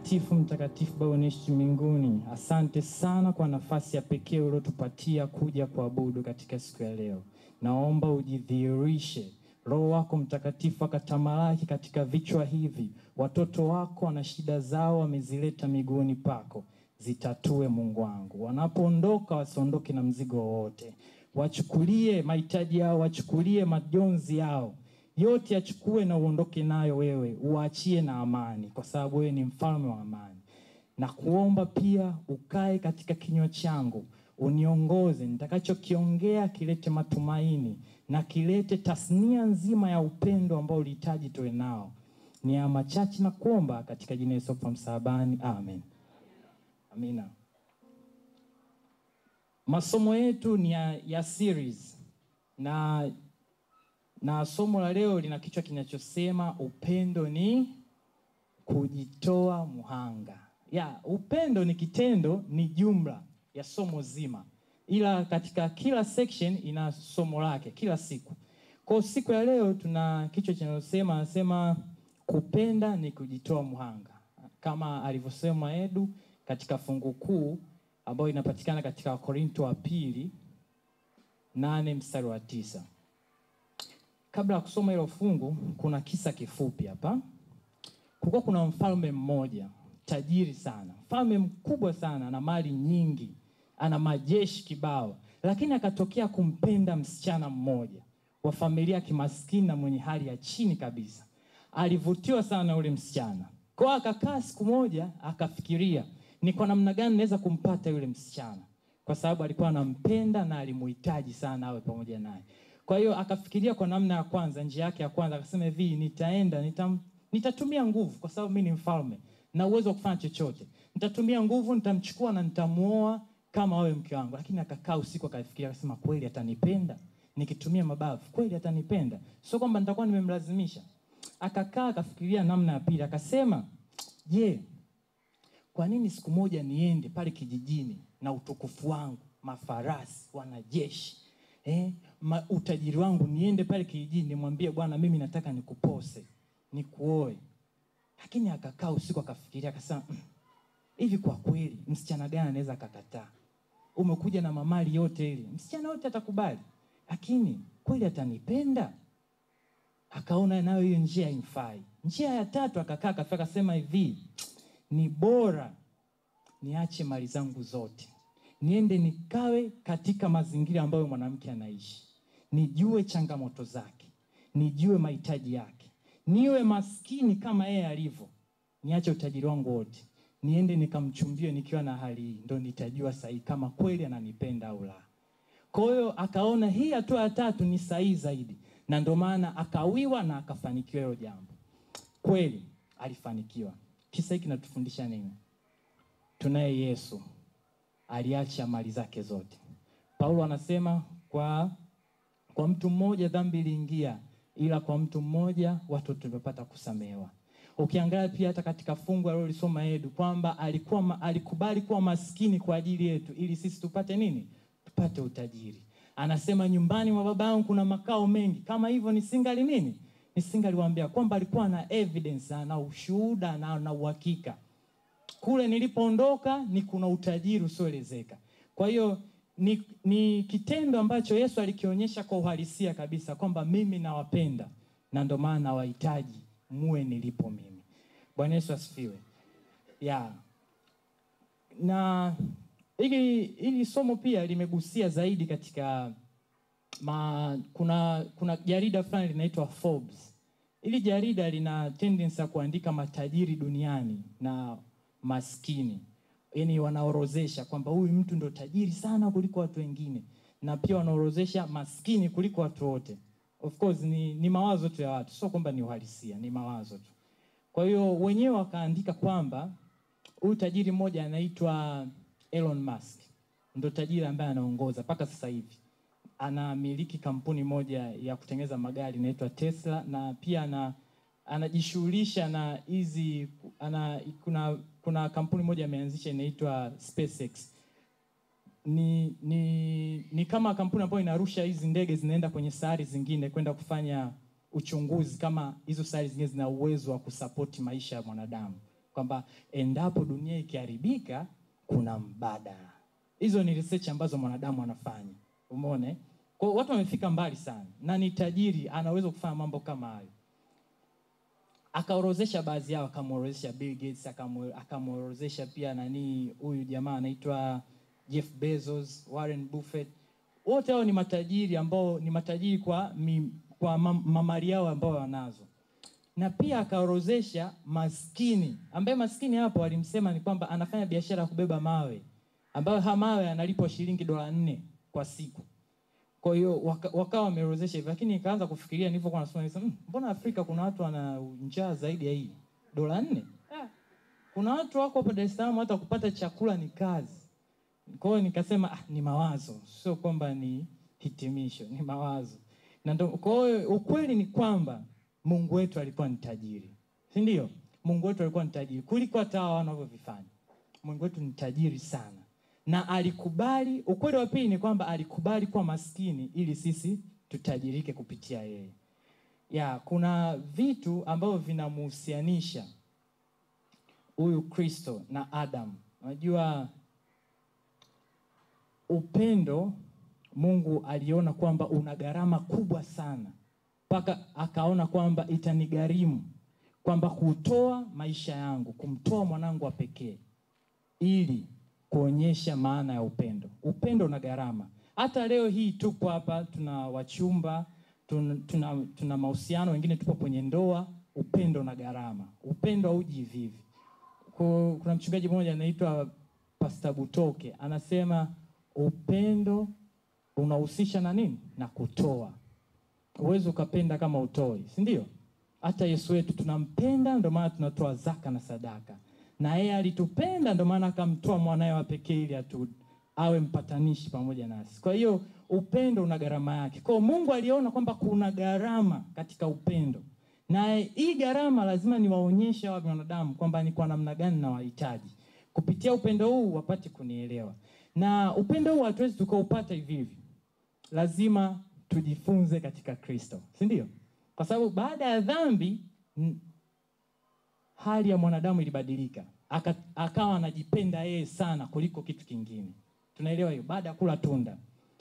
Mtakatifu, mtakatifu Baba unaishi mbinguni, asante sana kwa nafasi ya pekee uliotupatia kuja kuabudu katika siku ya leo. Naomba ujidhihirishe, Roho wako Mtakatifu akatamalaki katika vichwa hivi. Watoto wako na shida zao, wamezileta miguuni pako, zitatue Mungu wangu. Wanapoondoka wasiondoke na mzigo wowote, wachukulie mahitaji yao, wachukulie majonzi yao yote yachukue na uondoke nayo wewe, uachie na amani, kwa sababu wewe ni mfalme wa amani. Na kuomba pia ukae katika kinywa changu, uniongoze, nitakachokiongea kilete matumaini na kilete tasnia nzima ya upendo ambao ulihitaji tuwe nao. Ni ya machache na kuomba katika jina Yesu kwa msalabani, amen. Amina. Masomo yetu ni ya, ya series na na somo la leo lina kichwa kinachosema upendo ni kujitoa muhanga. Ya, upendo ni kitendo, ni jumla ya somo zima, ila katika kila section ina somo lake kila siku. Kwa siku ya leo tuna kichwa kinachosema anasema kupenda ni kujitoa muhanga, kama alivyosema Edu katika fungu kuu ambayo inapatikana katika Wakorinto wa pili nane mstari wa tisa. Kabla ya kusoma hilo fungu, kuna kisa kifupi hapa. Kulikuwa kuna mfalme mmoja tajiri sana, mfalme mkubwa sana, ana mali nyingi, ana majeshi kibao, lakini akatokea kumpenda msichana mmoja wa familia kimaskini na mwenye hali ya chini kabisa. Alivutiwa sana na yule msichana, kwa akakaa siku moja akafikiria ni kwa namna gani naweza kumpata yule msichana, kwa sababu alikuwa anampenda na alimuhitaji sana awe pamoja naye. Kwa hiyo akafikiria kwa namna ya kwanza, njia yake ya kwanza akasema hivi, nitaenda nitam, nitatumia nguvu kwa sababu mimi ni mfalme na uwezo wa kufanya chochote. Nitatumia nguvu, nitamchukua na nitamuoa kama awe mke wangu. Lakini akakaa usiku akafikiria, akasema kweli atanipenda nikitumia mabavu? Kweli atanipenda? Sio kwamba nitakuwa nimemlazimisha. Akakaa akafikiria namna ya pili, akasema je, kwa nini siku moja niende pale kijijini na utukufu wangu, mafarasi, wanajeshi eh, ma, utajiri wangu, niende pale kijijini nimwambie bwana, mimi nataka nikupose, nikuoe. Lakini akakaa usiku akafikiria, akasema "Mm, hivi kwa kweli msichana gani anaweza akakataa? Umekuja na mamali yote ile, msichana yote atakubali, lakini kweli atanipenda? Akaona nayo hiyo njia imfai. Njia ya tatu akakaa akafika, akasema hivi, ni bora niache mali zangu zote niende nikawe katika mazingira ambayo mwanamke anaishi, nijue changamoto zake, nijue mahitaji yake, niwe maskini kama yeye alivyo, niache utajiri wangu wote, niende nikamchumbie nikiwa na hali hii, ndo nitajua sahihi kama kweli ananipenda au la. Kwa hiyo akaona hii hatua ya tatu ni sahihi zaidi, na ndo maana akawiwa na akafanikiwa hilo jambo. Kweli alifanikiwa. Kisa hiki kinatufundisha nini? Tunaye Yesu aliacha mali zake zote. Paulo anasema kwa kwa mtu mmoja dhambi iliingia, ila kwa mtu mmoja watu tumepata kusamehewa. Ukiangalia pia hata katika fungu alilolisoma Edu kwamba alikuwa ma, alikubali kuwa maskini kwa ajili yetu ili sisi tupate nini? Tupate utajiri. Anasema nyumbani mwa baba yangu kuna makao mengi, kama hivyo nisingali nini, nisingaliwaambia kwamba alikuwa na evidence na ushuhuda na na uhakika kule nilipoondoka ni kuna utajiri usioelezeka. Kwa hiyo ni, ni kitendo ambacho Yesu alikionyesha kwa uhalisia kabisa kwamba mimi nawapenda na ndio maana nawahitaji muwe nilipo mimi. Bwana Yesu asifiwe. Yeah. Na hili hili somo pia limegusia zaidi katika ma, kuna kuna jarida fulani linaitwa Forbes. Hili jarida lina tendency ya kuandika matajiri duniani na maskini, yaani wanaorozesha kwamba huyu mtu ndo tajiri sana kuliko watu wengine, na pia wanaorozesha maskini kuliko watu wote. Of course ni, ni mawazo tu ya watu, sio kwamba ni uhalisia, ni mawazo tu. Kwa hiyo wenyewe wakaandika kwamba huyu tajiri mmoja anaitwa Elon Musk, ndo tajiri ambaye anaongoza mpaka sasa hivi. Anamiliki kampuni moja ya kutengeneza magari inaitwa Tesla, na pia ana anajishughulisha na hizi ana, kuna kuna kampuni moja ameanzisha inaitwa SpaceX. Ni, ni, ni kama kampuni ambayo inarusha hizi ndege zinaenda kwenye sayari zingine kwenda kufanya uchunguzi kama hizo sayari zingine zina uwezo wa kusapoti maisha ya mwanadamu, kwamba endapo dunia ikiharibika kuna mbadala. Hizo ni research ambazo mwanadamu anafanya, umeone. Kwa watu wamefika mbali sana, na ni tajiri, anaweza kufanya mambo kama hayo akaorozesha baadhi yao, akamworozesha Bill Gates, akamorozesha akamworozesha pia nani, huyu jamaa anaitwa Jeff Bezos, Warren Buffett. Wote hao ni matajiri ambao ni matajiri kwa mi, kwa mam- mamali yao ambao wanazo. Na pia akaorozesha maskini. Ambaye maskini hapo alimsema ni kwamba anafanya biashara ya kubeba mawe ambayo hamawe analipwa shilingi dola nne kwa siku kwa hiyo waka- wakawa wameorozesha hivyo lakini nikaanza kufikiria nilivyokuwa nasoma nisema "Mm, mbona afrika kuna watu wana njaa zaidi ya hii? Dola nne? Ah, kuna watu wako hapa dar es salaam hata kupata chakula ni kazi. Kwa hiyo nikasema ah, ni mawazo sio kwamba ni hitimisho ni mawazo. Na ndo, kwa hiyo ukweli ni kwamba mungu wetu alikuwa ni tajiri si ndio? Mungu wetu alikuwa ni tajiri kuliko hata hawa wanavyovifanya. Mungu wetu ni tajiri sana na alikubali ukweli wa pili ni kwamba alikubali kuwa maskini ili sisi tutajirike kupitia yeye. Ya kuna vitu ambavyo vinamuhusianisha huyu kristo na adam. Unajua upendo mungu aliona kwamba una gharama kubwa sana mpaka akaona kwamba itanigharimu kwamba kutoa maisha yangu kumtoa mwanangu wa pekee ili kuonyesha maana ya upendo. Upendo na gharama. Hata leo hii tupo hapa tuna wachumba tuna, tuna, tuna mahusiano wengine tupo kwenye ndoa. Upendo na gharama. Upendo hauji hivi kuna mchungaji mmoja anaitwa Pastor Butoke. Anasema upendo unahusisha na nini? Na kutoa. Huwezi ukapenda kama utoi si ndio? Hata yesu wetu tunampenda ndio maana tunatoa zaka na sadaka na yeye alitupenda ndio maana akamtoa mwanaye wa pekee ili atu awe mpatanishi pamoja nasi. Kwa hiyo upendo una gharama yake. Kwa mungu aliona kwamba kuna gharama katika upendo. Na hii gharama lazima niwaonyeshe hawa wanadamu kwamba ni kwa namna gani nawahitaji. Kupitia upendo huu wapate kunielewa. Na upendo huu hatuwezi tukaupata hivi hivi. Lazima tujifunze katika kristo. Si ndio? Kwa sababu baada ya dhambi hali ya mwanadamu ilibadilika. Aka, akawa anajipenda yeye sana kuliko kitu kingine. Tunaelewa hiyo? Baada ya kula tunda.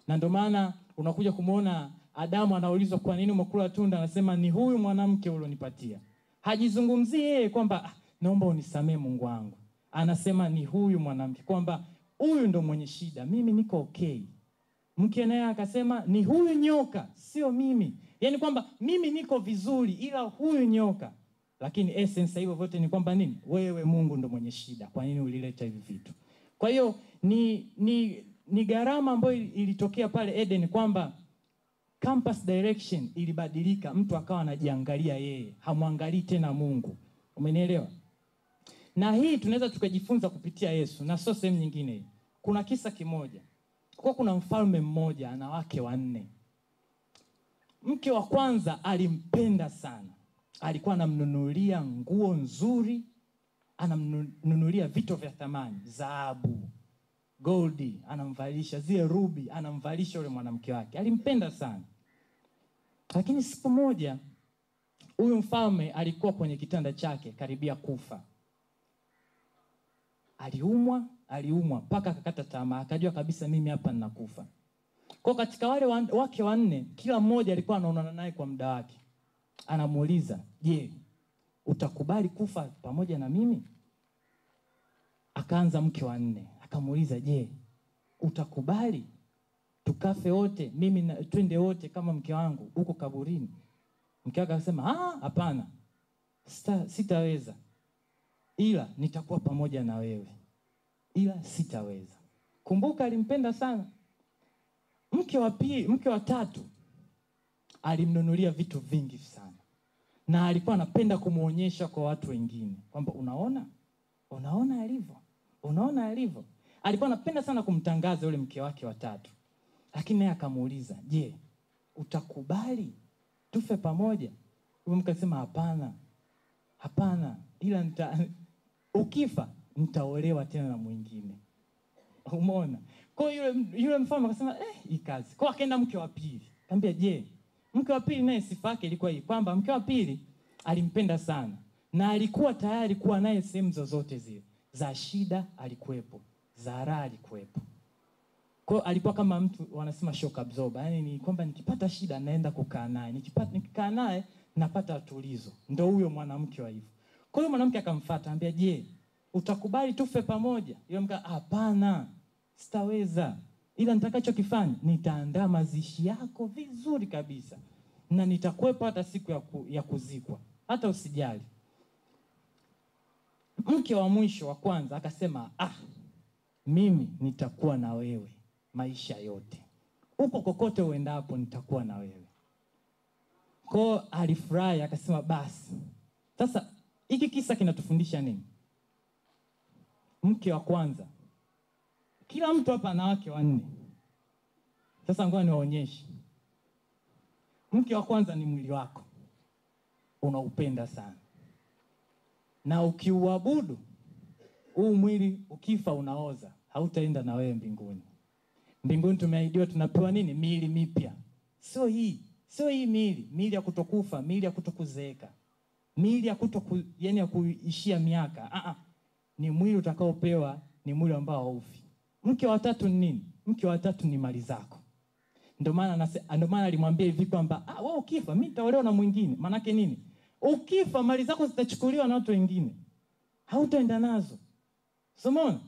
Na ndio maana unakuja kumwona adamu anaulizwa kwa nini umekula tunda? Anasema ni huyu mwanamke ulionipatia hajizungumzii yeye kwamba ah, naomba unisamee mungu wangu. Anasema ni huyu mwanamke kwamba huyu ndo mwenye shida. Mimi niko okay. Mke naye akasema ni huyu nyoka sio mimi. Yaani kwamba mimi niko vizuri ila huyu nyoka lakini essence hivyo vyote ni kwamba nini? Wewe mungu ndo mwenye shida. Kwa nini ulileta hivi vitu? Kwa hiyo ni ni ni gharama ambayo ilitokea pale eden kwamba campus direction ilibadilika. Mtu akawa anajiangalia yeye. Hamwangalii tena mungu. Umenielewa? Na hii tunaweza tukajifunza kupitia yesu na sio sehemu nyingine. Kuna kisa kimoja. Kuwa kuna mfalme mmoja ana wake wanne. Mke wa kwanza alimpenda sana alikuwa anamnunulia nguo nzuri anamnunulia vito vya thamani dhahabu goldi anamvalisha zile rubi anamvalisha yule mwanamke wake. Alimpenda sana. Lakini siku moja huyu mfalme alikuwa kwenye kitanda chake karibia kufa. Aliumwa aliumwa mpaka akakata tamaa akajua kabisa mimi hapa ninakufa. Kwa katika wale wake wanne kila mmoja alikuwa anaonana naye kwa muda wake anamuuliza je utakubali kufa pamoja na mimi? Akaanza mke wa nne akamuuliza je utakubali tukafe wote mimi na, twende wote kama mke wangu huko kaburini? Mke wake akasema "Ah, hapana sita, sitaweza ila nitakuwa pamoja na wewe. Ila sitaweza. Kumbuka alimpenda sana. Mke wa pili mke wa tatu alimnunulia vitu vingi sana na alikuwa anapenda kumwonyesha kwa watu wengine kwamba unaona? Unaona alivyo? Unaona alivyo? Alikuwa anapenda sana kumtangaza yule mke wake watatu, lakini naye akamuuliza je utakubali tufe pamoja? Huyo mke hapana hapana ila nita, ukifa nitaolewa tena na mwingine. Umeona? Kwa hiyo yule, yule mfalme akasema eh, ikazi kwao kwa akaenda mke wa pili. Kaambia je mke wa pili naye sifa yake ilikuwa hii kwamba mke wa pili alimpenda sana na alikuwa tayari kuwa naye sehemu zozote zile. Za shida alikuwepo za raha alikuwepo. Kwa alikuwa kama mtu wanasema shock absorber yani ni kwamba nikipata shida naenda kukaa naye nikipata nikikaa naye napata tulizo. Ndio huyo mwanamke wa hivyo. Kwa hiyo mwanamke akamfuata, ambia je utakubali tufe pamoja? Yule mka hapana sitaweza ila nitakachokifanya nitaandaa mazishi yako vizuri kabisa na nitakwepa hata siku ya, ku, ya kuzikwa, hata usijali. Mke wa mwisho wa kwanza akasema, ah, mimi nitakuwa na wewe maisha yote, huko kokote uendapo nitakuwa na wewe. Kwao alifurahi akasema, basi sasa hiki kisa kinatufundisha nini? Mke wa kwanza, kila mtu hapa ana wake wanne. Sasa ngoja niwaonyeshe. Mke wa kwanza ni mwili wako, unaupenda sana, na ukiuabudu huu mwili, ukifa unaoza, hautaenda na wewe mbinguni. Mbinguni tumeahidiwa tunapewa nini? Miili mipya, sio hii, sio hii miili, miili ya kutokufa, miili ya kutokuzeeka, miili ya kutoku, yani ya kuishia miaka. Aa, ah, ni mwili utakaopewa, ni mwili ambao haufi. Mke wa tatu ni nini? Mke wa tatu ni mali zako. Ndio maana ndio maana alimwambia hivi kwamba ah, wewe ukifa mimi nitaolewa na mwingine. Maanake nini? Ukifa mali zako zitachukuliwa na watu wengine, hautaenda nazo. Somona,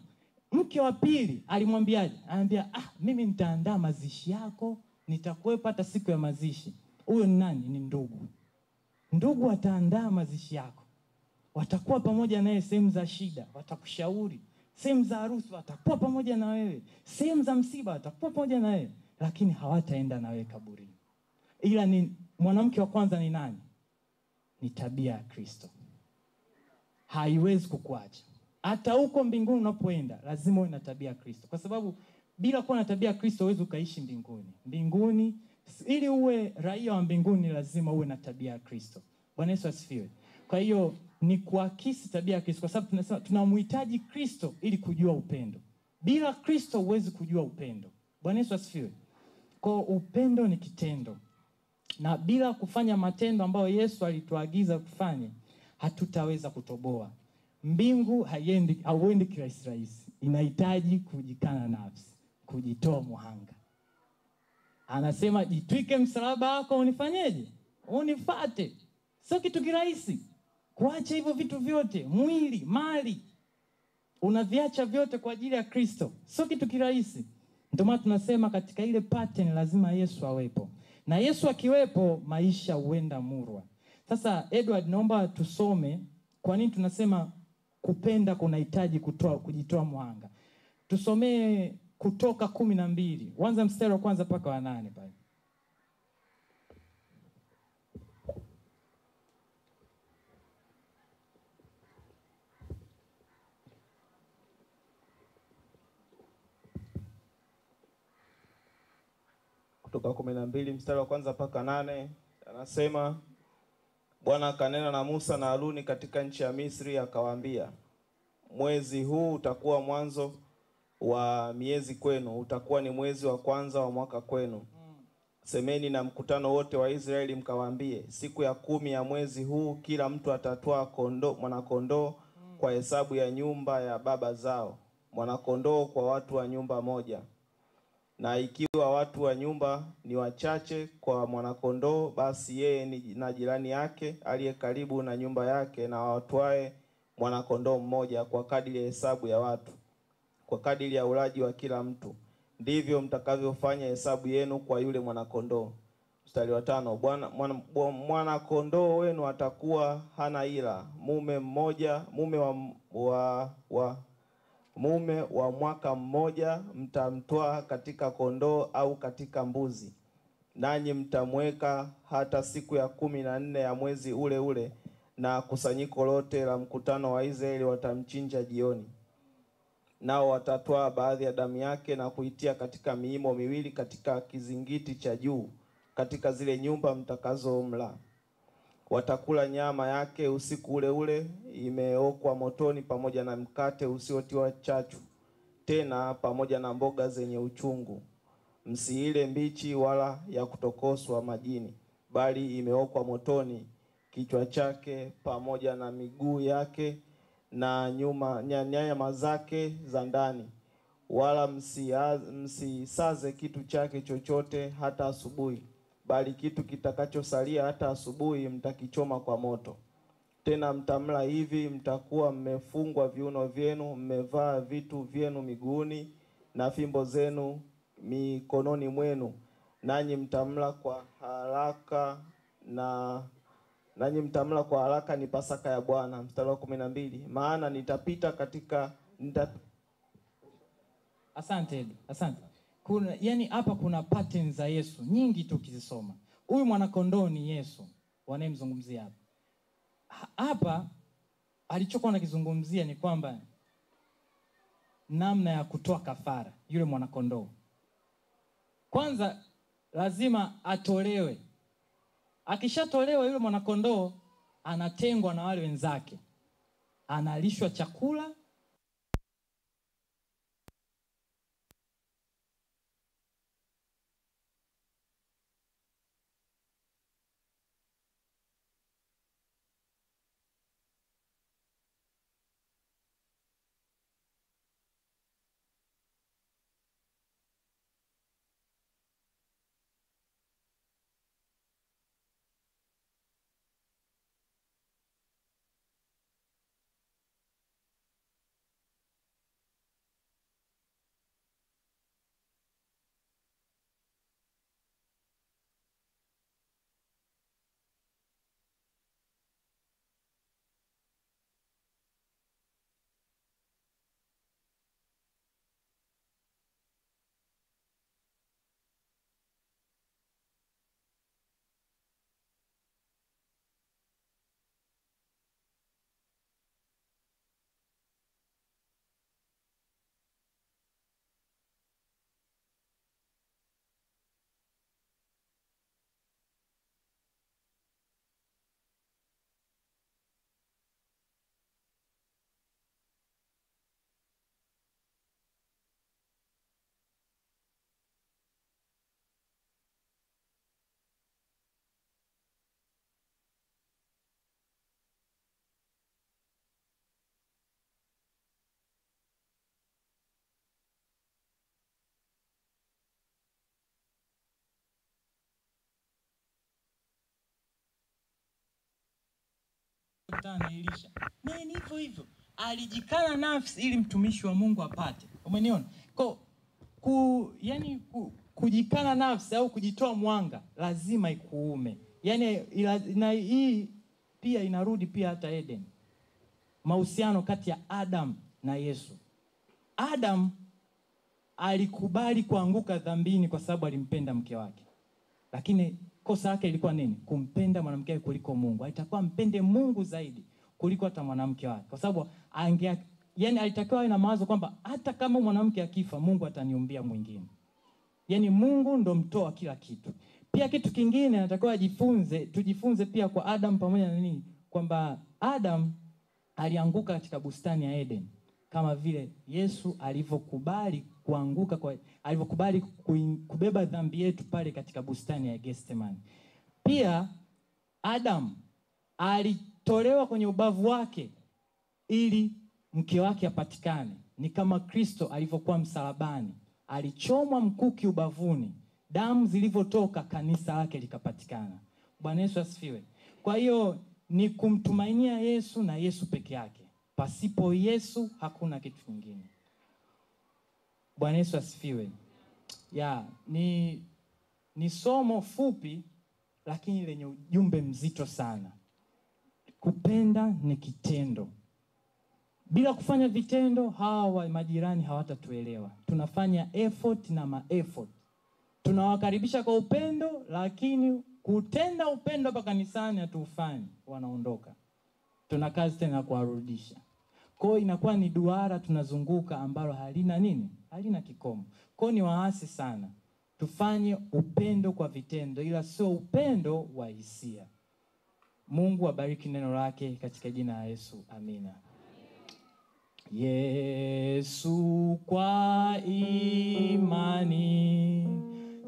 mke wa pili alimwambiaje? Anambia ah, mimi nitaandaa mazishi yako, nitakuwepo hata siku ya mazishi. Huyo ni nani? Ni ndugu. Ndugu wataandaa mazishi yako, watakuwa pamoja naye sehemu za shida, watakushauri sehemu za harusi, watakuwa pamoja na wewe sehemu za msiba, watakuwa pamoja na wewe, lakini hawataenda na wewe kaburini. Ila ni mwanamke wa kwanza ni nani? Ni tabia ya Kristo, haiwezi kukuacha hata huko mbinguni unapoenda, lazima uwe na tabia ya Kristo, kwa sababu bila kuwa na tabia ya Kristo huwezi ukaishi mbinguni. Mbinguni, ili uwe raia wa mbinguni, lazima uwe na tabia ya Kristo. Bwana Yesu asifiwe. Kwa hiyo ni kuakisi tabia ya Kristo, kwa sababu tunasema tunamhitaji Kristo ili kujua upendo. Bila Kristo huwezi kujua upendo. Bwana Yesu asifiwe. Kwa upendo ni kitendo, na bila kufanya matendo ambayo Yesu alituagiza kufanya, hatutaweza kutoboa mbingu. Haiendi, hauendi kirahisi rahisi, inahitaji kujikana nafsi, kujitoa muhanga. Anasema jitwike msalaba wako unifanyeje? Unifate. Sio kitu kirahisi kuacha hivyo vitu vyote, mwili, mali, unaviacha vyote kwa ajili ya Kristo, sio kitu kirahisi. Ndio maana tunasema katika ile pattern lazima Yesu awepo, na Yesu akiwepo maisha huenda murwa. Sasa Edward, naomba tusome kwa nini tunasema kupenda kunahitaji kujitoa mwanga. Tusomee Kutoka kumi na mbili wanza mstari wa kwanza mpaka wa nane pale. Kutoka kumi na mbili mstari wa kwanza mpaka nane anasema Bwana akanena na Musa na Haruni katika nchi ya Misri, akawaambia, mwezi huu utakuwa mwanzo wa miezi kwenu, utakuwa ni mwezi wa kwanza wa mwaka kwenu. Semeni na mkutano wote wa Israeli mkawaambie, siku ya kumi ya mwezi huu kila mtu atatwaa kondoo mwanakondoo kwa hesabu ya nyumba ya baba zao, mwanakondoo kwa watu wa nyumba moja na ikiwa watu wa nyumba ni wachache kwa mwanakondoo, basi yeye ni na jirani yake aliye karibu na nyumba yake na watwae mwanakondoo mmoja kwa kadiri ya hesabu ya watu, kwa kadiri ya ulaji wa kila mtu, ndivyo mtakavyofanya hesabu yenu kwa yule mwanakondoo. Mstari wa tano, bwana mwanakondoo wenu atakuwa hana ila, mume mmoja, mume wa, wa, wa mume wa mwaka mmoja mtamtwaa katika kondoo au katika mbuzi, nanyi mtamweka hata siku ya kumi na nne ya mwezi ule ule, na kusanyiko lote la mkutano wa Israeli watamchinja jioni. Nao watatwaa baadhi ya damu yake na kuitia katika miimo miwili katika kizingiti cha juu, katika zile nyumba mtakazomla watakula nyama yake usiku ule ule, imeokwa motoni, pamoja na mkate usiotiwa chachu, tena pamoja na mboga zenye uchungu. Msiile mbichi wala ya kutokoswa majini, bali imeokwa motoni, kichwa chake pamoja na miguu yake na nyuma nya- nyama zake za ndani. Wala msisaze kitu chake chochote hata asubuhi bali kitu kitakachosalia hata asubuhi mtakichoma kwa moto. Tena mtamla hivi, mtakuwa mmefungwa viuno vyenu, mmevaa vitu vyenu miguuni na fimbo zenu mikononi mwenu, nanyi mtamla kwa haraka na nanyi mtamla kwa haraka, ni Pasaka ya Bwana. Mstari wa kumi na mbili maana nitapita katika nita, Asante asante. Kuna yani hapa kuna pattern za Yesu nyingi tu ukizisoma. Huyu mwanakondoo ni Yesu wanayemzungumzia hapa. Hapa alichokuwa anakizungumzia ni kwamba namna ya kutoa kafara yule mwanakondoo. Kwanza lazima atolewe. Akishatolewa yule mwanakondoo anatengwa na wale wenzake, analishwa chakula kukutana na Elisha. Naye ni hivyo hivyo, alijikana nafsi ili mtumishi wa Mungu apate. Umeniona? Kwa ku, yani ku, kujikana nafsi au kujitoa mwanga lazima ikuume. Yani na hii pia inarudi pia hata Eden, mahusiano kati ya Adam na Yesu. Adam alikubali kuanguka dhambini kwa sababu alimpenda mke wake, lakini kosa lake ilikuwa nini? Kumpenda mwanamke wake kuliko Mungu. Alitakiwa mpende Mungu zaidi kuliko hata mwanamke wake, kwa sababu ange yani, alitakiwa awe na mawazo kwamba hata kama mwanamke akifa, Mungu ataniumbia mwingine. Yani Mungu ndo mtoa kila kitu. Pia kitu kingine anatakiwa ajifunze, tujifunze pia kwa Adam pamoja na nini, kwamba Adam alianguka katika bustani ya Eden kama vile Yesu alivyokubali kuanguka kwa alivyokubali kubeba dhambi yetu pale katika bustani ya Gethsemane. Pia Adam alitolewa kwenye ubavu wake ili mke wake apatikane. Ni kama Kristo alivyokuwa msalabani, alichomwa mkuki ubavuni, damu zilivyotoka, kanisa lake likapatikana. Bwana Yesu asifiwe. Kwa hiyo ni kumtumainia Yesu na Yesu peke yake. Pasipo Yesu hakuna kitu kingine. Bwana Yesu asifiwe. Ya, ni ni somo fupi lakini lenye ujumbe mzito sana. Kupenda ni kitendo. Bila kufanya vitendo, hawa majirani hawatatuelewa. Tunafanya effort na ma effort. Tunawakaribisha kwa upendo, lakini kutenda upendo hapa kanisani hatuufanyi, wanaondoka. Tuna kazi tena kuwarudisha. Kwa hiyo inakuwa ni duara tunazunguka ambalo halina nini? Halina kikomo. Kwa ni waasi sana. Tufanye upendo kwa vitendo, ila sio upendo wa hisia. Mungu abariki neno lake katika jina la Yesu. Amina. Yesu kwa imani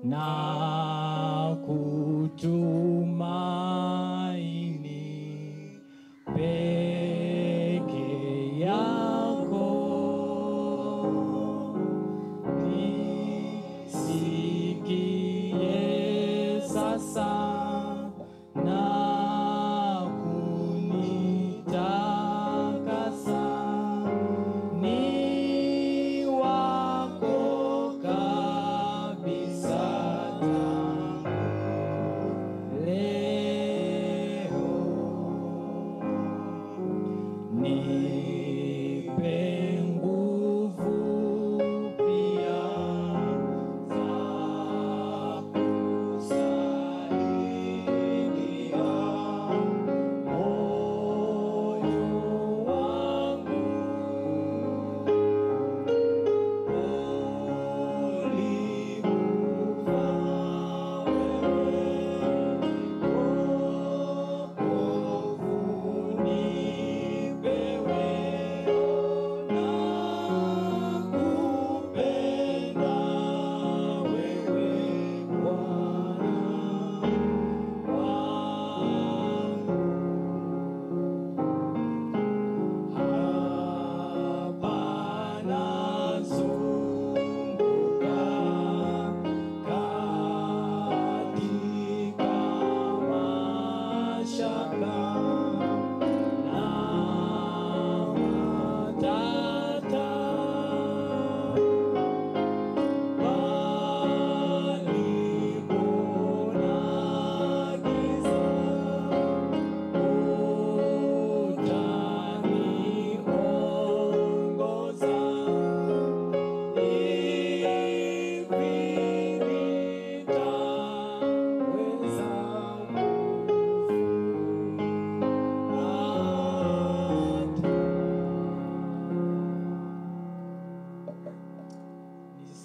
na kutumaini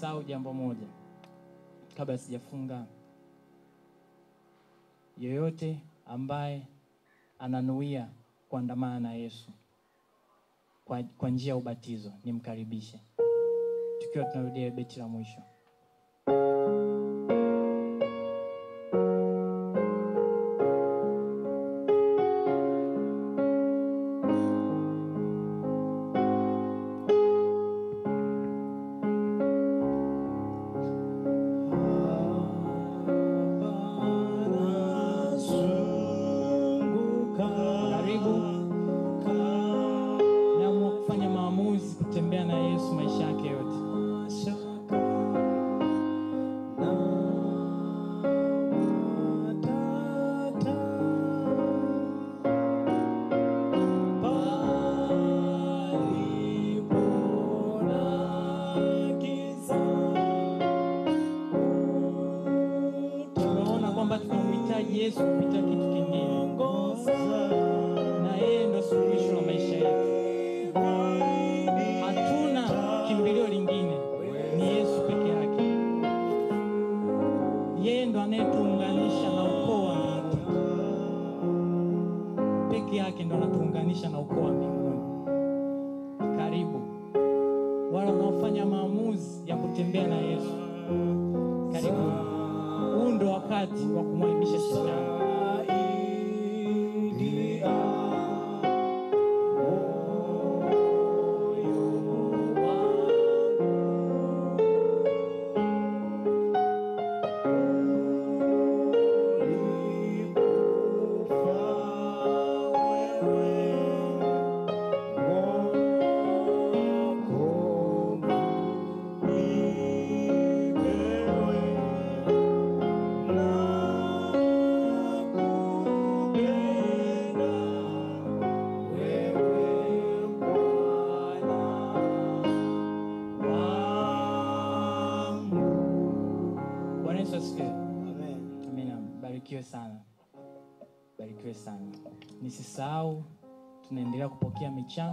Nisisahau jambo moja kabla sijafunga. Yoyote ambaye ananuia kuandamana na Yesu kwa, kwa njia ya ubatizo nimkaribishe, tukiwa tunarudia beti la mwisho.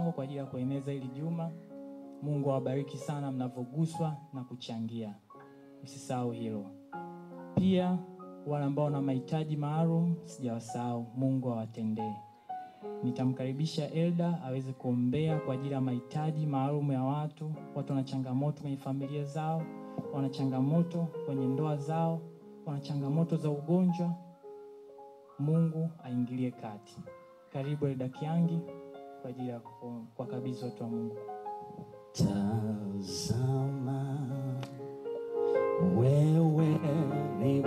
Michango kwa ajili ya kueneza hili juma. Mungu awabariki sana mnavyoguswa na kuchangia, msisahau hilo. Pia wale ambao wana mahitaji maalum sijawasahau, Mungu awatendee. Nitamkaribisha Elda aweze kuombea kwa ajili ya mahitaji maalum ya watu. Watu wana changamoto kwenye familia zao, wana changamoto kwenye ndoa zao, wana changamoto za ugonjwa. Mungu aingilie kati. Karibu Elda Kiangi kwa ajili ya kwa watu wa Mungu. Tazama, wewe ni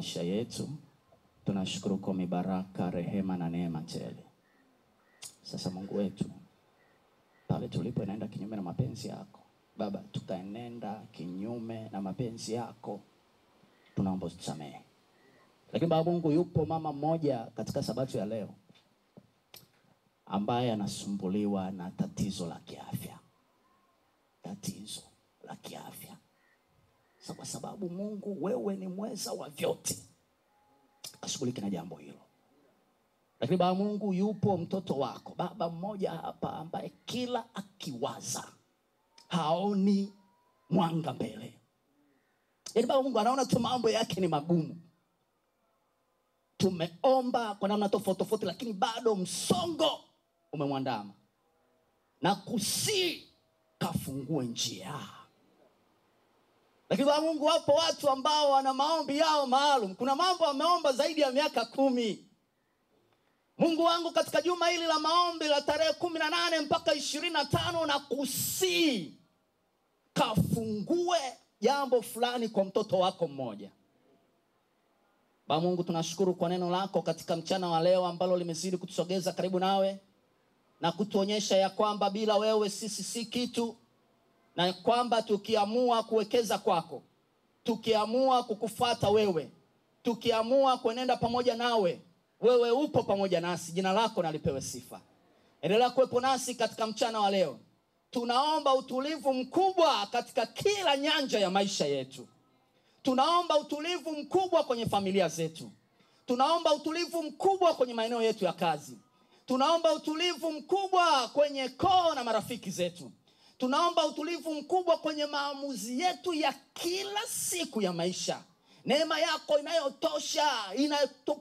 maisha yetu. Tunashukuru kwa mibaraka, rehema na neema tele. Sasa Mungu wetu, pale tulipo inaenda kinyume na mapenzi yako Baba, tukaenenda kinyume na mapenzi yako, tunaomba utusamehe. Lakini Baba Mungu, yupo mama mmoja katika sabato ya leo ambaye anasumbuliwa na tatizo la kiafya, tatizo la kiafya. Sasa kwa sababu Mungu wewe ni mweza wa vyote, kashughulike na jambo hilo. Lakini Baba Mungu, yupo mtoto wako baba mmoja hapa ambaye kila akiwaza haoni mwanga mbele. yani Baba Mungu anaona tu mambo yake ni magumu. Tumeomba kwa namna tofauti tofauti, lakini bado msongo umemwandama na kusii kafungue njia. Lakini Baba Mungu, wapo watu ambao wana maombi yao maalum. Kuna mambo ameomba zaidi ya miaka kumi. Mungu wangu, katika juma hili la maombi la tarehe kumi na nane mpaka ishirini na tano na kusii kafungue jambo fulani kwa mtoto wako mmoja. Baba Mungu, tunashukuru kwa neno lako katika mchana wa leo ambalo limezidi kutusogeza karibu nawe na kutuonyesha ya kwamba bila wewe sisi si kitu, na kwamba tukiamua kuwekeza kwako, tukiamua kukufuata wewe, tukiamua kuenenda pamoja nawe, wewe upo pamoja nasi. Jina lako nalipewe sifa. Endelea kuwepo nasi katika mchana wa leo. Tunaomba utulivu mkubwa katika kila nyanja ya maisha yetu. Tunaomba utulivu mkubwa kwenye familia zetu. Tunaomba utulivu mkubwa kwenye maeneo yetu ya kazi. Tunaomba utulivu mkubwa kwenye koo na marafiki zetu. Tunaomba utulivu mkubwa kwenye maamuzi yetu ya kila siku ya maisha. Neema yako inayotosha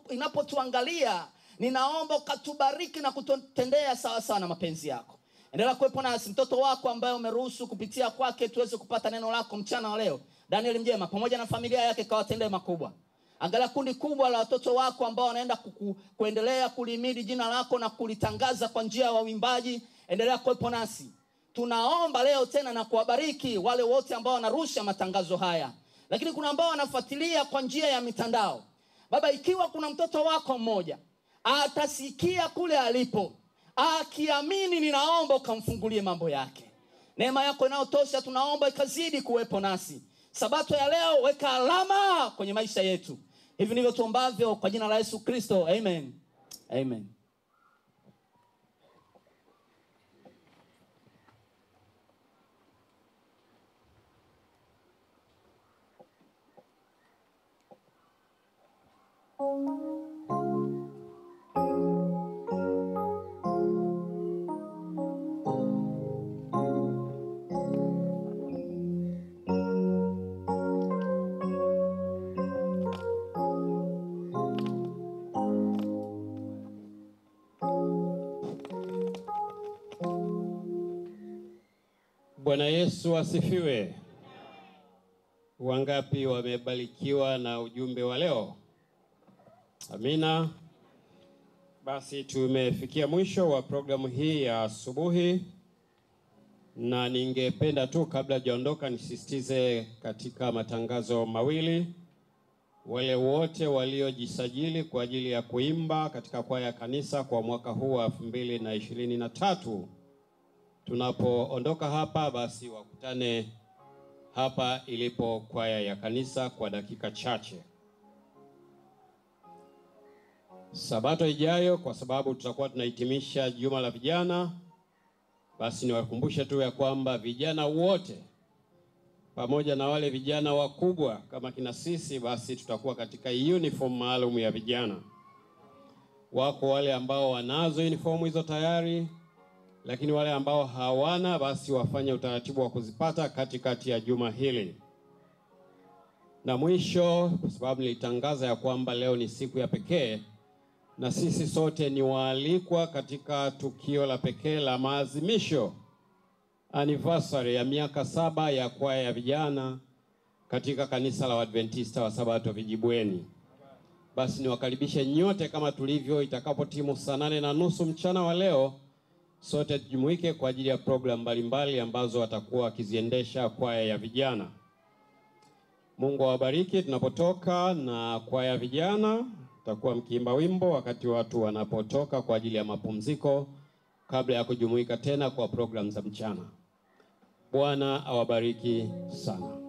inapotuangalia, ninaomba ukatubariki na kututendea sawa sawa na mapenzi yako. Endelea kuwepo nasi, mtoto wako ambaye umeruhusu kupitia kwake tuweze kupata neno lako mchana wa leo, Daniel Mjema pamoja na familia yake, kawatendee makubwa. Angalia kundi kubwa la watoto wako ambao wanaenda kuendelea kulimidi jina lako na kulitangaza kwa njia ya wa wawimbaji. Endelea kuwepo nasi. Tunaomba leo tena na kuwabariki wale wote ambao wanarusha matangazo haya, lakini kuna ambao wanafuatilia kwa njia ya mitandao. Baba, ikiwa kuna mtoto wako mmoja atasikia kule alipo akiamini, ninaomba ukamfungulie mambo yake. Neema yako inayotosha tunaomba ikazidi kuwepo nasi. Sabato ya leo weka alama kwenye maisha yetu. Hivi ndivyo tuombavyo kwa jina la Yesu Kristo, amen, amen. Bwana Yesu asifiwe. Wangapi wamebarikiwa na ujumbe wa leo? Amina. Basi tumefikia mwisho wa programu hii ya asubuhi, na ningependa tu kabla hajaondoka nisisitize katika matangazo mawili. Wale wote waliojisajili kwa ajili ya kuimba katika kwaya ya kanisa kwa mwaka huu wa elfu mbili na ishirini na tatu tunapoondoka hapa basi wakutane hapa ilipo kwaya ya kanisa kwa dakika chache. Sabato ijayo, kwa sababu tutakuwa tunahitimisha juma la vijana, basi niwakumbushe tu ya kwamba vijana wote pamoja na wale vijana wakubwa kama kina sisi, basi tutakuwa katika uniform maalum ya vijana. Wako wale ambao wanazo uniform hizo tayari lakini wale ambao hawana basi wafanye utaratibu wa kuzipata katikati ya juma hili. Na mwisho, kwa sababu nilitangaza ya kwamba leo ni siku ya pekee na sisi sote ni waalikwa katika tukio la pekee la maadhimisho anniversary ya miaka saba ya kwaya ya vijana katika kanisa la Waadventista wa Sabato Vijibweni. Basi niwakaribishe nyote kama tulivyo, itakapotimu saa nane na nusu mchana wa leo sote tujumuike kwa ajili ya programu mbalimbali ambazo watakuwa wakiziendesha kwaya ya vijana. Mungu awabariki tunapotoka na kwaya ya vijana. Mtakuwa mkiimba wimbo wakati watu wanapotoka kwa ajili ya mapumziko kabla ya kujumuika tena kwa programu za mchana. Bwana awabariki sana.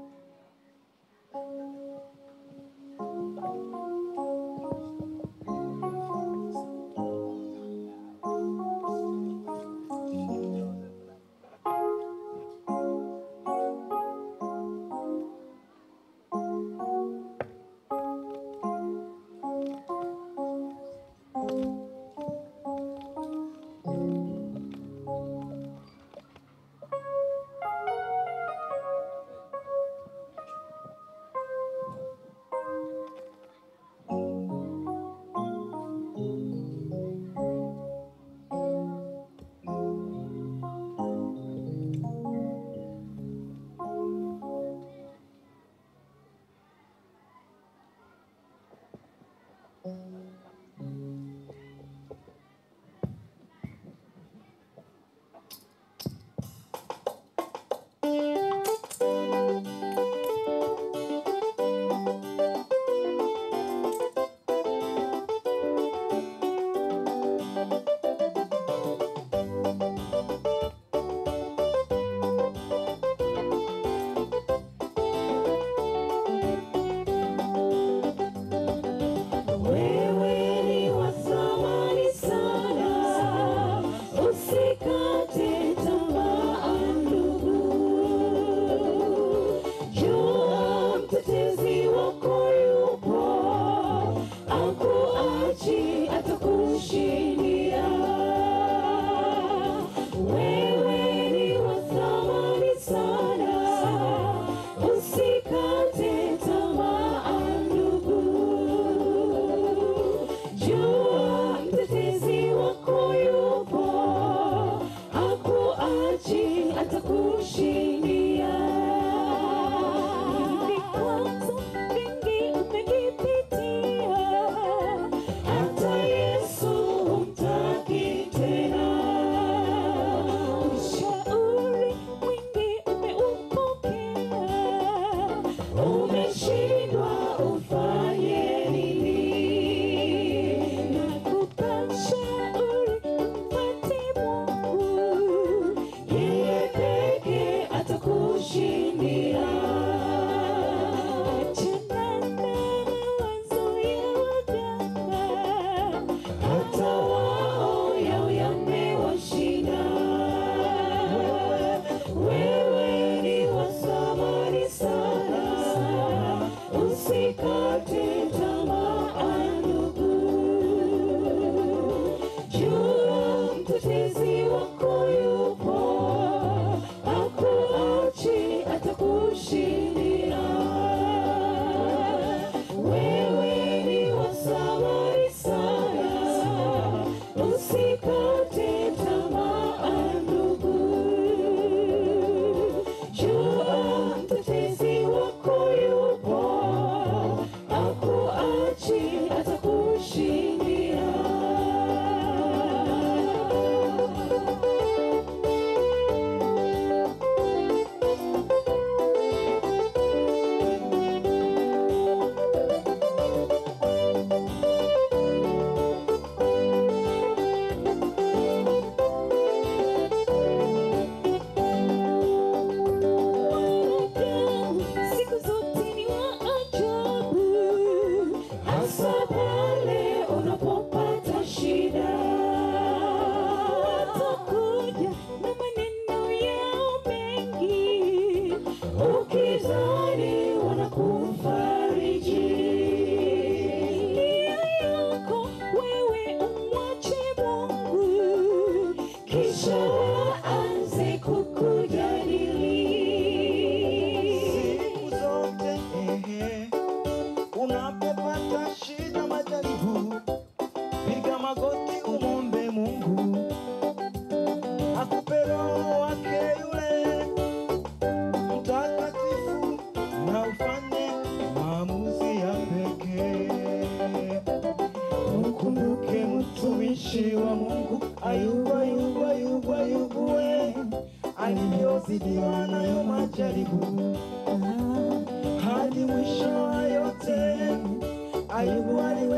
I want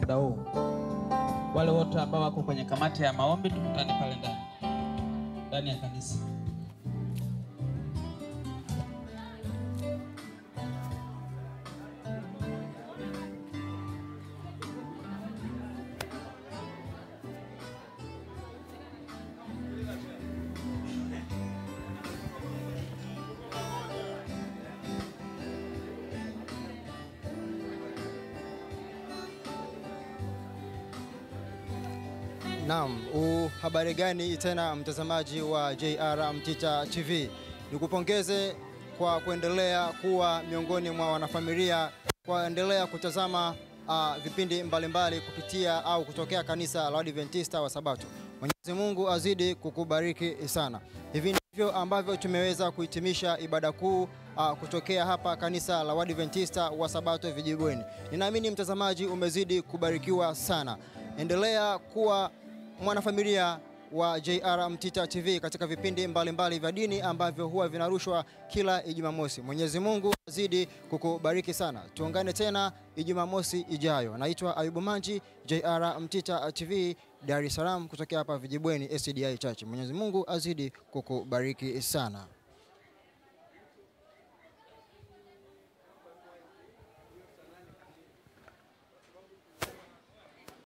muda huu. Wale wote ambao wako kwenye kamati ya maombi tukutane pale ndani ndani ya kanisa. Habari gani tena mtazamaji wa JR Mchicha TV. Nikupongeze kwa kuendelea kuwa miongoni mwa wanafamilia kuendelea kutazama uh, vipindi mbalimbali mbali kupitia au kutokea kanisa la Adventista wa Sabato. Mwenyezi Mungu azidi kukubariki sana. Hivi ndivyo ambavyo tumeweza kuhitimisha ibada kuu uh, kutokea hapa kanisa la Adventista wa Sabato Vijibweni. Ninaamini mtazamaji umezidi kubarikiwa sana. Endelea kuwa mwanafamilia wa JR Mtita TV katika vipindi mbalimbali vya dini ambavyo huwa vinarushwa kila ijumamosi. Mwenyezi Mungu azidi kukubariki sana. Tuungane tena Ijumaa mosi ijayo. Naitwa Ayubu Manji, JR Mtita TV, Dar es Salaam, kutokea hapa Vijibweni SDI Church. Mwenyezi Mungu azidi kukubariki sana.